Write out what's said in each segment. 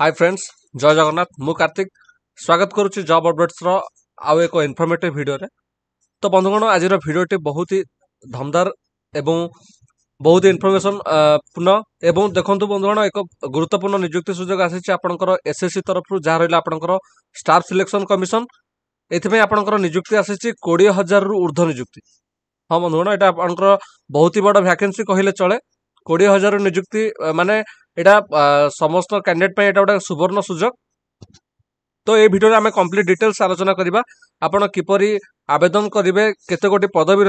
high friends ଜୟ ଜଗନ୍ନାଥ ମୁଁ କାର୍ତ୍ତିକ ସ୍ୱାଗତ କରୁଛି ଜବ୍ ଅପଡେଟ୍ସର ଆଉ ଏକ ଇନଫର୍ମେଟିଭ୍ ଭିଡ଼ିଓରେ ତ ବନ୍ଧୁଗଣ ଆଜିର ଭିଡ଼ିଓଟି ବହୁତ ହି ଧମଦାର ଏବଂ ବହୁତ ଇନଫର୍ମେସନ୍ ପୂର୍ଣ୍ଣ ଏବଂ ଦେଖନ୍ତୁ ବନ୍ଧୁଗଣ ଏକ ଗୁରୁତ୍ୱପୂର୍ଣ୍ଣ ନିଯୁକ୍ତି ସୁଯୋଗ ଆସିଛି ଆପଣଙ୍କର ଏସ୍ଏସ୍ସି ତରଫରୁ ଯାହା ରହିଲା ଆପଣଙ୍କର ଷ୍ଟାଫ୍ ସିଲେକ୍ସନ୍ କମିଶନ୍ ଏଥିପାଇଁ ଆପଣଙ୍କର ନିଯୁକ୍ତି ଆସିଛି କୋଡ଼ିଏ ହଜାରରୁ ଉର୍ଦ୍ଧ୍ୱ ନିଯୁକ୍ତି ହଁ ବନ୍ଧୁଗଣ ଏଇଟା ଆପଣଙ୍କର ବହୁତ ହି ବଡ଼ ଭ୍ୟାକେନ୍ସି କହିଲେ ଚଳେ କୋଡ଼ିଏ ହଜାର ନିଯୁକ୍ତି ମାନେ এটা সমস্ত ক্যান্ডিডেট পাই এটা গোটে সুবর্ণ সুযোগ ତ ଏ ଭିଡ଼ିଓରେ ଆମେ କମ୍ପ୍ଲିଟ୍ ଡିଟେଲ୍ସ ଆଲୋଚନା କରିବା ଆପଣ କିପରି ଆବେଦନ କରିବେ କେତେ ଗୋଟି ପଦବୀ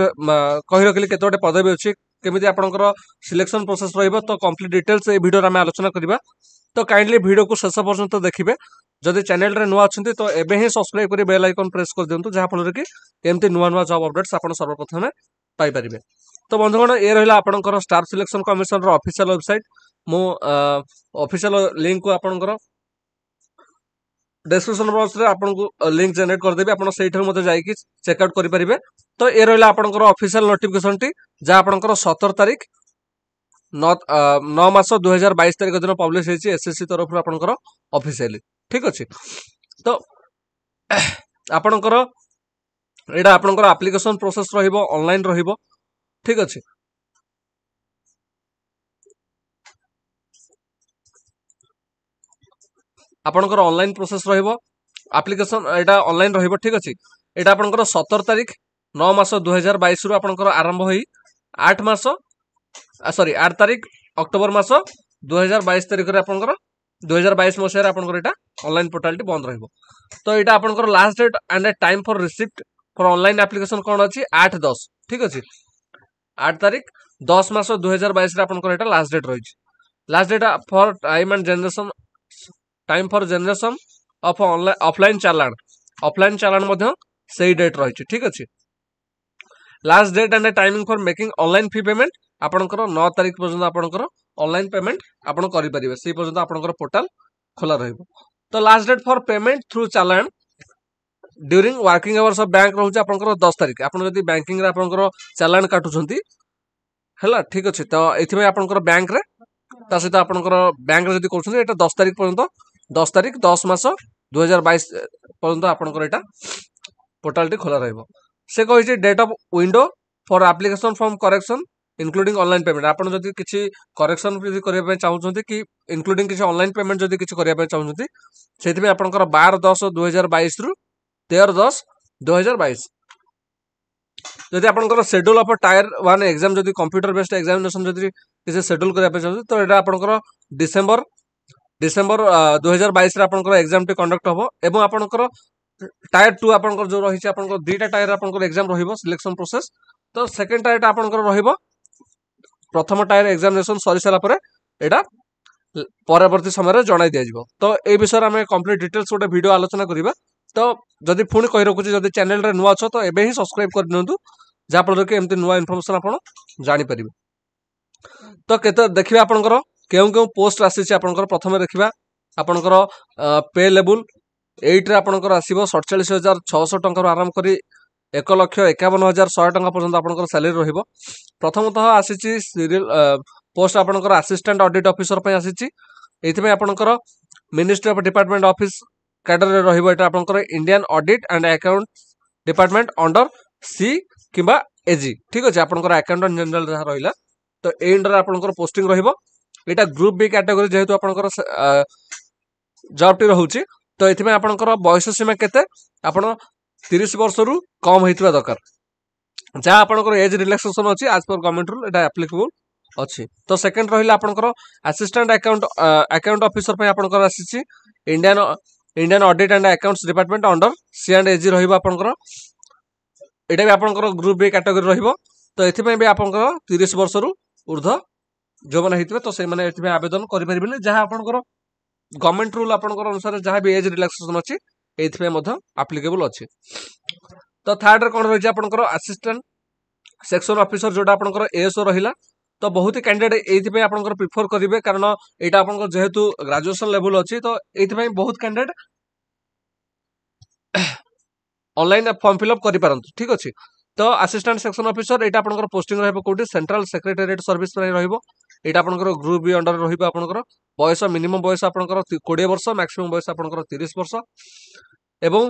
କହି ରଖିଲେ କେତେ ଗୋଟି ପଦବୀ ଅଛି କେମିତି ଆପଣଙ୍କର ସିଲେକ୍ସନ ପ୍ରୋସେସ୍ ରହିବ ତ କମ୍ପ୍ଲିଟ୍ ଡିଟେଲ୍ସ ଏ ଭିଡ଼ିଓରେ ଆମେ ଆଲୋଚନା କରିବା ତ କାଇଣ୍ଡଲି ଭିଡ଼ିଓକୁ ଶେଷ ପର୍ଯ୍ୟନ୍ତ ଦେଖିବେ ଯଦି ଚ୍ୟାନେଲରେ ନୂଆ ଅଛନ୍ତି ତ ଏବେ ହିଁ ସବସ୍କ୍ରାଇବ କରି ବେଲ୍ ଆଇକନ୍ ପ୍ରେସ୍ କରିଦିଅନ୍ତୁ ଯାହାଫଳରେ କି ଏମିତି ନୂଆ ନୂଆ ଜବ୍ ଅପଡେଟ୍ସ ଆପଣ ସର୍ବପ୍ରଥମେ ପାଇପାରିବେ ତ ବନ୍ଧୁଗଣ ଏ ରହିଲା ଆପଣଙ୍କର ଷ୍ଟାଫ୍ ସିଲେକ୍ସନ କମିଶନର ଅଫିସିଆଲ ୱେବସାଇଟ୍ ମୁଁ ଅଫିସିଆଲ ଲିଙ୍କକୁ ଆପଣଙ୍କର ଡେସ୍କ୍ରିପସନ୍ ବକ୍ସରେ ଆପଣଙ୍କୁ ଲିଙ୍କ ଜେନେରେଟ୍ କରିଦେବି ଆପଣ ସେଇଠାରୁ ମଧ୍ୟ ଯାଇକି ଚେକ୍ଆଉଟ୍ କରିପାରିବେ ତ ଏ ରହିଲା ଆପଣଙ୍କର ଅଫିସିଆଲ ନୋଟିଫିକେସନ୍ଟି ଯାହା ଆପଣଙ୍କର ସତର ତାରିଖ ନଅ ମାସ ଦୁଇ ହଜାର ବାଇଶ ତାରିଖ ଦିନ ପବ୍ଲିଶ ହେଇଛି ଏସ୍ଏସ୍ସି ତରଫରୁ ଆପଣଙ୍କର ଅଫିସିଆଲି ଠିକ୍ ଅଛି ତ ଆପଣଙ୍କର ଏଇଟା ଆପଣଙ୍କର ଆପ୍ଲିକେସନ୍ ପ୍ରୋସେସ୍ ରହିବ ଅନଲାଇନ୍ ରହିବ ଠିକ୍ ଅଛି আপনার অনলাইন প্রোসেস রহব আপ্লিকেসন এটা অনলাইন রহব ঠিক আছে এটা আপনার সতর তারিখ ন মাস দুই হাজার বাইশ রু আপনার আরম্ভ হয়ে আট মাস সরি আট তারিখ অক্টোবর মাস দু হাজার বাইশ তারিখে আপনার দু হাজার বাইশ মশায় আপনার এটা অনলাইন পোর্টালটি বন্ধ রহব তো এটা আপনার last date and time for receipt for online application কোণ আছে আট দশ ঠিক আছে আট তারিখ দশ মাস দু হাজার বাইশে আপনার এটা লাস্ট ডেট রয়েছে last date for time and generation time for generation of online offline challan offline challan ମଧ୍ୟ ସେଇ ଡେଟ୍ ରହିଛି ଠିକ୍ ଅଛି last date and timing for making online fee payment ଆପଣଙ୍କର ନଅ ତାରିଖ ପର୍ଯ୍ୟନ୍ତ ଆପଣଙ୍କର ଅନଲାଇନ୍ ପେମେଣ୍ଟ ଆପଣ କରିପାରିବେ ସେଇ ପର୍ଯ୍ୟନ୍ତ ଆପଣଙ୍କର ପୋର୍ଟାଲ ଖୋଲା ରହିବ ତ last date for payment through challan during working hours of bank ରହୁଛି ଆପଣଙ୍କର ଦଶ ତାରିଖ ଆପଣ ଯଦି ବ୍ୟାଙ୍କିଂରେ ଆପଣଙ୍କର ଚାଲାଣ କାଟୁଛନ୍ତି ହେଲା ଠିକ୍ ଅଛି ତ ଏଥିପାଇଁ ଆପଣଙ୍କର ବ୍ୟାଙ୍କରେ ତା ସହିତ ଆପଣଙ୍କର ବ୍ୟାଙ୍କରେ ଯଦି କରୁଛନ୍ତି ଏଇଟା ଦଶ ତାରିଖ ପର୍ଯ୍ୟନ୍ତ দশ তারিখ দশ ମାସ ଦୁଇ ହଜାର ବାଇଶ ପର୍ଯ୍ୟନ୍ତ ଆପଣଙ୍କର ଏଇଟା ପୋର୍ଟାଲ୍ଟି ଖୋଲା ରହିବ ସେ କହିଛି date of window for application form correction including online payment ଆପଣ ଯଦି କିଛି କରେକ୍ସନ୍ ଯଦି କରିବା ପାଇଁ ଚାହୁଁଛନ୍ତି କି ଇନକ୍ଲୁଡିଂ କିଛି ଅନଲାଇନ୍ ପେମେଣ୍ଟ ଯଦି କିଛି କରିବା ପାଇଁ ଚାହୁଁଛନ୍ତି ସେଥିପାଇଁ ଆପଣଙ୍କର ବାର ଦଶ ଦୁଇ ହଜାର ବାଇଶରୁ ତେର ଦଶ ଦୁଇ ହଜାର ବାଇଶ ଯଦି ଆପଣଙ୍କର schedule of tier one exam ଯଦି କମ୍ପ୍ୟୁଟର ବେସ୍ଡ ଏକ୍ଜାମିନେସନ୍ ଯଦି କିଛି ସେଡ୍ୟୁଲ୍ କରିବା ପାଇଁ ଚାହୁଁଛନ୍ତି ତ ଏଇଟା ଆପଣଙ୍କର ଡିସେମ୍ବର ডিসেম্বর uh, দুই হাজার বাইশে আপনার এক্সামটি কন্ডক্ট হব এবং আপনার টায়ার টু আপনার যে রয়েছে আপনার দুইটা টায়ার আপনার এক্সাম রহব সিলেকশন প্রোসেস তো সেকেন্ড টায়ারটা আপনার রহব প্রথম টায়ার এক্সামিনেসন সরি সারা পরে এটা পরবর্তী সময় জনাই দিয়াযিব তো এই বিষয়ে আমি কমপ্লিট ডিটেলস গোটে ভিডিও আলোচনা করা তো যদি পুঁ কই রাখুছি যদি চ্যানেলরে নূয়া অছ তো এবে হি সবসক্রাইব করে দিও যাফଳରେ কি এমতি নূয়া ইনফরমেশন আপনার জাঁপারে তো কেতে দেখবে আপনার କେଉଁ କେଉଁ ପୋଷ୍ଟ ଆସିଛି ଆପଣଙ୍କର ପ୍ରଥମେ ଦେଖିବା ଆପଣଙ୍କର ପେ ଲେବୁଲ୍ ଏଇଟ୍ରେ ଆପଣଙ୍କର ଆସିବ ସଡ଼ଚାଳିଶ ହଜାର ଛଅଶହ ଟଙ୍କାରୁ ଆରମ୍ଭ କରି ଏକ ଲକ୍ଷ ଏକାବନ ହଜାର ଶହେ ଟଙ୍କା ପର୍ଯ୍ୟନ୍ତ ଆପଣଙ୍କର ସାଲେରୀ ରହିବ ପ୍ରଥମତଃ ଆସିଛି ସିରିଏଲ୍ ପୋଷ୍ଟ ଆପଣଙ୍କର ଆସିଷ୍ଟାଣ୍ଟ ଅଡିଟ୍ ଅଫିସର ପାଇଁ ଆସିଛି ଏଇଥିପାଇଁ ଆପଣଙ୍କର ମିନିଷ୍ଟ୍ରି ଅଫ୍ ଡିପାର୍ଟମେଣ୍ଟ ଅଫିସ୍ କ୍ୟାଡରରେ ରହିବ ଏଇଟା ଆପଣଙ୍କର Indian audit and account department under C କିମ୍ବା ଏଜି ଠିକ୍ ଅଛି ଆପଣଙ୍କର ଆକାଉଣ୍ଟ ଜେନେରାଲ୍ ଯାହା ରହିଲା ତ ଏଇ ଅଣ୍ଡରରେ ଆପଣଙ୍କର ପୋଷ୍ଟିଂ ରହିବ এটা ଗ୍ରୁପ୍ ବି କ୍ୟାଟେଗୋରୀ ଯେହେତୁ ଆପଣଙ୍କର ଜବ୍ଟି ରହୁଛି ତ ଏଥିପାଇଁ ଆପଣଙ୍କର ବୟସ ସୀମା କେତେ ଆପଣ ତିରିଶ ବର୍ଷରୁ କମ୍ ହେଇଥିବା ଦରକାର ଯାହା ଆପଣଙ୍କର ଏଜ୍ ରିଲାକ୍ସେସନ୍ ଅଛି ଆଜ୍ ପର୍ ଗଭର୍ଣ୍ଣମେଣ୍ଟ ରୁଲ୍ ଏଇଟା ଆପ୍ଲିକେବୁଲ୍ ଅଛି ତ ସେକେଣ୍ଡ ରହିଲା ଆପଣଙ୍କର ଆସିଷ୍ଟାଣ୍ଟ ଆକାଉଣ୍ଟ ଆକାଉଣ୍ଟ ଅଫିସର ପାଇଁ ଆପଣଙ୍କର ଆସିଛି Indian Indian audit and accounts department under C and AG ରହିବ ଆପଣଙ୍କର ଏଇଟା ବି ଆପଣଙ୍କର ଗ୍ରୁପ୍ ବି କ୍ୟାଟେଗୋରୀ ରହିବ ତ ଏଥିପାଇଁ ବି ଆପଣଙ୍କର ତିରିଶ ବର୍ଷରୁ ଉର୍ଦ୍ଧ୍ୱ ଯେଉଁମାନେ ହେଇଥିବେ ତ ସେଇମାନେ ଏଥିପାଇଁ ଆବେଦନ କରିପାରିବେନି ଯାହା ଆପଣଙ୍କର ଗଭର୍ଣ୍ଣମେଣ୍ଟ ରୁଲ୍ ଆପଣଙ୍କର ଅନୁସାରେ ଯାହା ବି ଏଜ୍ ରିଲାକ୍ସେସନ୍ ଅଛି ଏଇଥିପାଇଁ ମଧ୍ୟ ଆପ୍ଲିକେବୁଲ୍ ଅଛି ତ ଥାର୍ଡ଼ରେ କ'ଣ ରହିଛି ଆପଣଙ୍କର ଆସିଷ୍ଟାଣ୍ଟ ସେକ୍ସନ୍ ଅଫିସର ଯେଉଁଟା ଆପଣଙ୍କର ଏଏସ୍ଓ ରହିଲା ତ ବହୁତ କ୍ୟାଣ୍ଡିଡେଟ୍ ଏଇଥିପାଇଁ ଆପଣଙ୍କର ପ୍ରିଫର କରିବେ କାରଣ ଏଇଟା ଆପଣଙ୍କର ଯେହେତୁ ଗ୍ରାଜୁଏସନ୍ ଲେଭଲ୍ ଅଛି ତ ଏଇଥିପାଇଁ ବହୁତ କ୍ୟାଣ୍ଡିଡେଟ୍ ଅନଲାଇନ୍ ଫର୍ମ ଫିଲ୍ଅପ୍ କରିପାରନ୍ତି ଠିକ୍ ଅଛି ତ ଆସିଷ୍ଟାଣ୍ଟ ସେକ୍ସନ୍ ଅଫିସର ଏଇଟା ଆପଣଙ୍କର ପୋଷ୍ଟିଂ ରହିବ କେଉଁଠି ସେଣ୍ଟ୍ରାଲ ସେକ୍ରେଟାରିଏଟ୍ ସର୍ଭିସ୍ ରହିବ এটা আপনার গ্রুপ বি অন্ডর রহব আপনার বয়স মিনিমম বয়স আপনার কোড়িয়ে বর্ষ ম্যাক্সিমম বয়স আপনার তিরিশ বর্ষ এবং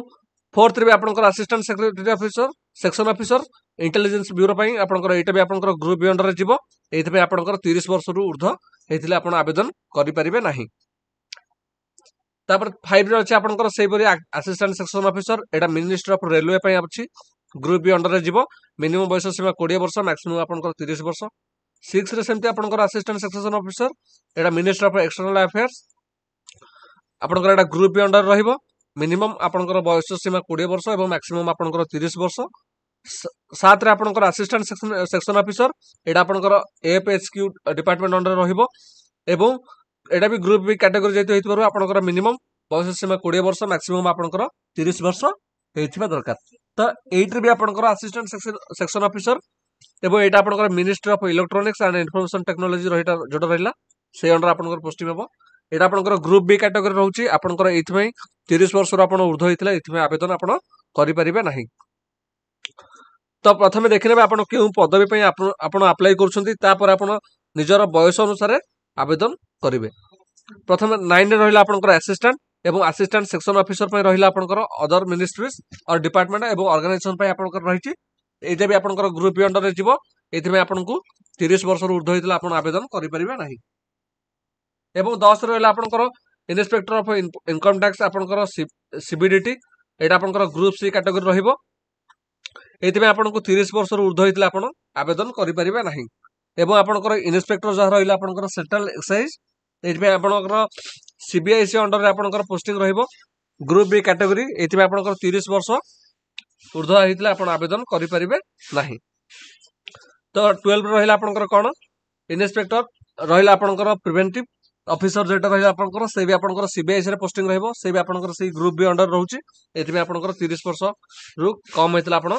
ফোর্থরে বি আপনার assistant secretary officer section officer intelligence bureau আপনার এইটা বি আপনার গ্রুপ বি অন্ডরে যাব এইপাই আপনার তিরিশ বর্ষর ঊর্ধ্ব হয়েছে আপনার আবেদন করে পারে না তাপরে ফাইভরে অছে আপনার সেইপরি আসিষ্টাট সেকশন অফিসর এটা মিনিষ্ট্রি অফ রেলওয়ে অছি গ্রুপ বি অন্ডরে যাব মিনিমম বয়স সীমা কোড়িয়ে বর্ষ ম্যাক্সিমম আপনার তিরিশ বর্ষ ସିକ୍ସରେ ସେମିତି ଆପଣଙ୍କର ଆସିଷ୍ଟାଣ୍ଟ ସେକ୍ସେସନ୍ ଅଫିସର ଏଇଟା ମିନିଷ୍ଟର ଅଫ୍ ଏକ୍ସଟର୍ନାଲ ଆଫେୟାର୍ସ ଆପଣଙ୍କର ଏଇଟା ଗ୍ରୁପ୍ ଅଣ୍ଡର ରହିବ ମିନିମମ୍ ଆପଣଙ୍କର ବୟସ ସୀମା କୋଡ଼ିଏ ବର୍ଷ ଏବଂ ମ୍ୟାକ୍ସିମମ୍ ଆପଣଙ୍କର ତିରିଶ ବର୍ଷ ସାତରେ ଆପଣଙ୍କର ଆସିଷ୍ଟାଣ୍ଟ ସେକ୍ସନ୍ ଅଫିସର ଏଇଟା ଆପଣଙ୍କର F H Q department under ରହିବ ଏବଂ ଏଇଟା ବି ଗ୍ରୁପ୍ ବି କ୍ୟାଟେଗୋରୀ ଯେହେତୁ ହେଇଥିବାରୁ ଆପଣଙ୍କର ମିନିମମ୍ ବୟସ ସୀମା କୋଡ଼ିଏ ବର୍ଷ ମ୍ୟାକ୍ସିମମ୍ ଆପଣଙ୍କର ତିରିଶ ବର୍ଷ ହେଇଥିବା ଦରକାର ତ ଏଇଥିରେ ବି ଆପଣଙ୍କର ଆସିଷ୍ଟାଣ୍ଟ ସେକ୍ସନ୍ ଅଫିସର ଏବଂ ଏଇଟା ଆପଣଙ୍କର ministry of electronics and information technology ରହିଟା ଯେଉଁଟା ରହିଲା ସେଇ ଅଣ୍ଡର ଆପଣଙ୍କର ପୋଷ୍ଟିଂ ହେବ ଏଇଟା ଆପଣଙ୍କର ଗ୍ରୁପ୍ ବି କାଟେଗୋରୀ ରହୁଛି ଆପଣଙ୍କର ଏଇଥିପାଇଁ ତିରିଶ ବର୍ଷରୁ ଆପଣ ଉର୍ଦ୍ଧ ହେଇଥିଲେ ଏଇଥିପାଇଁ ଆବେଦନ ଆପଣ କରିପାରିବେ ନାହିଁ ତ ପ୍ରଥମେ ଦେଖିନେବେ ଆପଣ କେଉଁ ପଦବୀ ପାଇଁ ଆପଣ ଆପ୍ଲାଏ କରୁଛନ୍ତି ତାପରେ ଆପଣ ନିଜର ବୟସ ଅନୁସାରେ ଆବେଦନ କରିବେ ପ୍ରଥମେ ନାଇନ୍ରେ ରହିଲା ଆପଣଙ୍କର ଆସିଷ୍ଟାଣ୍ଟ ଏବଂ ଆସିଷ୍ଟାଣ୍ଟ ସେକ୍ସନ ଅଫିସର ପାଇଁ ରହିଲା ଆପଣଙ୍କର ଅଦର ମିନିଷ୍ଟ୍ରିଜ୍ ଅର୍ ଡିପାର୍ଟମେଣ୍ଟ ଏବଂ ଅର୍ଗାନାଇଜେସନ ପାଇଁ ଆପଣଙ୍କର ରହିଛି ଏଇଟା ବି ଆପଣଙ୍କର ଗ୍ରୁପ୍ ବି ଅଣ୍ଡରରେ ଯିବ ଏଥିପାଇଁ ଆପଣଙ୍କୁ ତିରିଶ ବର୍ଷରୁ ଉର୍ଦ୍ଧ୍ୱ ହେଇଥିଲେ ଆପଣ ଆବେଦନ କରିପାରିବେ ନାହିଁ ଏବଂ ଦଶ ରହିଲା ଆପଣଙ୍କର ଇନ୍ସପେକ୍ଟର ଅଫ୍ ଇନକମ୍ ଟ୍ୟାକ୍ସ ଆପଣଙ୍କର ସିବିଡିଟି ଏଇଟା ଆପଣଙ୍କର ଗ୍ରୁପ୍ ସି କାଟେଗୋରୀ ରହିବ ଏଇଥିପାଇଁ ଆପଣଙ୍କୁ ତିରିଶ ବର୍ଷରୁ ଉର୍ଦ୍ଧ୍ୱ ହେଇଥିଲେ ଆପଣ ଆବେଦନ କରିପାରିବେ ନାହିଁ ଏବଂ ଆପଣଙ୍କର ଇନ୍ସପେକ୍ଟର ଯାହା ରହିଲା ଆପଣଙ୍କର ସେଣ୍ଟ୍ରାଲ ଏକ୍ସାଇଜ୍ ଏଇଥିପାଇଁ ଆପଣଙ୍କର ସିବିଆଇସି ଅଣ୍ଡରରେ ଆପଣଙ୍କର ପୋଷ୍ଟିଂ ରହିବ ଗ୍ରୁପ୍ ବି କାଟେଗୋରୀ ଏଇଥିପାଇଁ ଆପଣଙ୍କର ତିରିଶ ବର୍ଷ ଉର୍ଦ୍ଧ୍ୱ ହେଇଥିଲେ ଆପଣ ଆବେଦନ କରିପାରିବେ ନାହିଁ ତ ଟୁଏଲ୍ଭ ରହିଲା ଆପଣଙ୍କର କ'ଣ ଇନ୍ସପେକ୍ଟର ରହିଲା ଆପଣଙ୍କର ପ୍ରିଭେଣ୍ଟିଭ ଅଫିସର ଯେଉଁଟା ରହିଲା ଆପଣଙ୍କର ସେ ବି ଆପଣଙ୍କର ସିବିଆଇସିରେ ପୋଷ୍ଟିଂ ରହିବ ସେ ବି ଆପଣଙ୍କର ସେଇ ଗ୍ରୁପ୍ ବି ଅଣ୍ଡର ରହୁଛି ଏଥିପାଇଁ ଆପଣଙ୍କର ତିରିଶ ବର୍ଷରୁ କମ୍ ହେଇଥିଲା ଆପଣ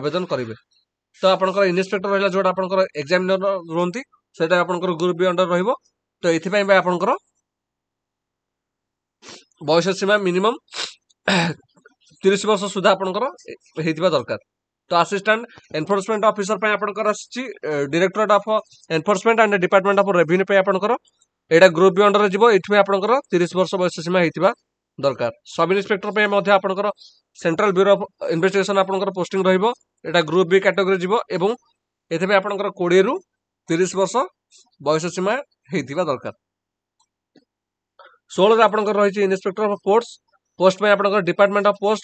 ଆବେଦନ କରିବେ ତ ଆପଣଙ୍କର ଇନ୍ସପେକ୍ଟର ରହିଲା ଯେଉଁଟା ଆପଣଙ୍କର ଏକ୍ଜାମିନର ରୁହନ୍ତି ସେଇଟା ଆପଣଙ୍କର ଗ୍ରୁପ୍ ବି ଅଣ୍ଡର ରହିବ ତ ଏଥିପାଇଁ ବି ଆପଣଙ୍କର ବୟସ ସୀମା ମିନିମମ୍ ତିରିଶ ବର୍ଷ ସୁଦ୍ଧା ଆପଣଙ୍କର ହେଇଥିବା ଦରକାର ତ ଆସିଷ୍ଟାଣ୍ଟ ଏନଫୋର୍ସମେଣ୍ଟ ଅଫିସର ପାଇଁ ଆପଣଙ୍କର ଆସିଛି directorate of enforcement and department of revenue ପାଇଁ ଆପଣଙ୍କର ଏଇଟା ଗ୍ରୁପ୍ ବି ଅଣ୍ଡରରେ ଯିବ ଏଥିପାଇଁ ଆପଣଙ୍କର ତିରିଶ ବର୍ଷ ବୟସ ସୀମା ହେଇଥିବା ଦରକାର ସବ୍ ଇନ୍ସପେକ୍ଟର ପାଇଁ ମଧ୍ୟ ଆପଣଙ୍କର ସେଣ୍ଟ୍ରାଲ ବ୍ୟୁରୋ ଅଫ୍ ଇନଭେଷ୍ଟିଗେସନ୍ ଆପଣଙ୍କର ପୋଷ୍ଟିଂ ରହିବ ଏଇଟା ଗ୍ରୁପ୍ ବି କାଟେଗୋରୀ ଯିବ ଏବଂ ଏଥିପାଇଁ ଆପଣଙ୍କର କୋଡ଼ିଏରୁ ତିରିଶ ବର୍ଷ ବୟସ ସୀମା ହେଇଥିବା ଦରକାର ଷୋହଳରେ ଆପଣଙ୍କର ରହିଛି ଇନ୍ସପେକ୍ଟର ଅଫ୍ ଫୋର୍ସ পোস্ট পাই আপনার department of post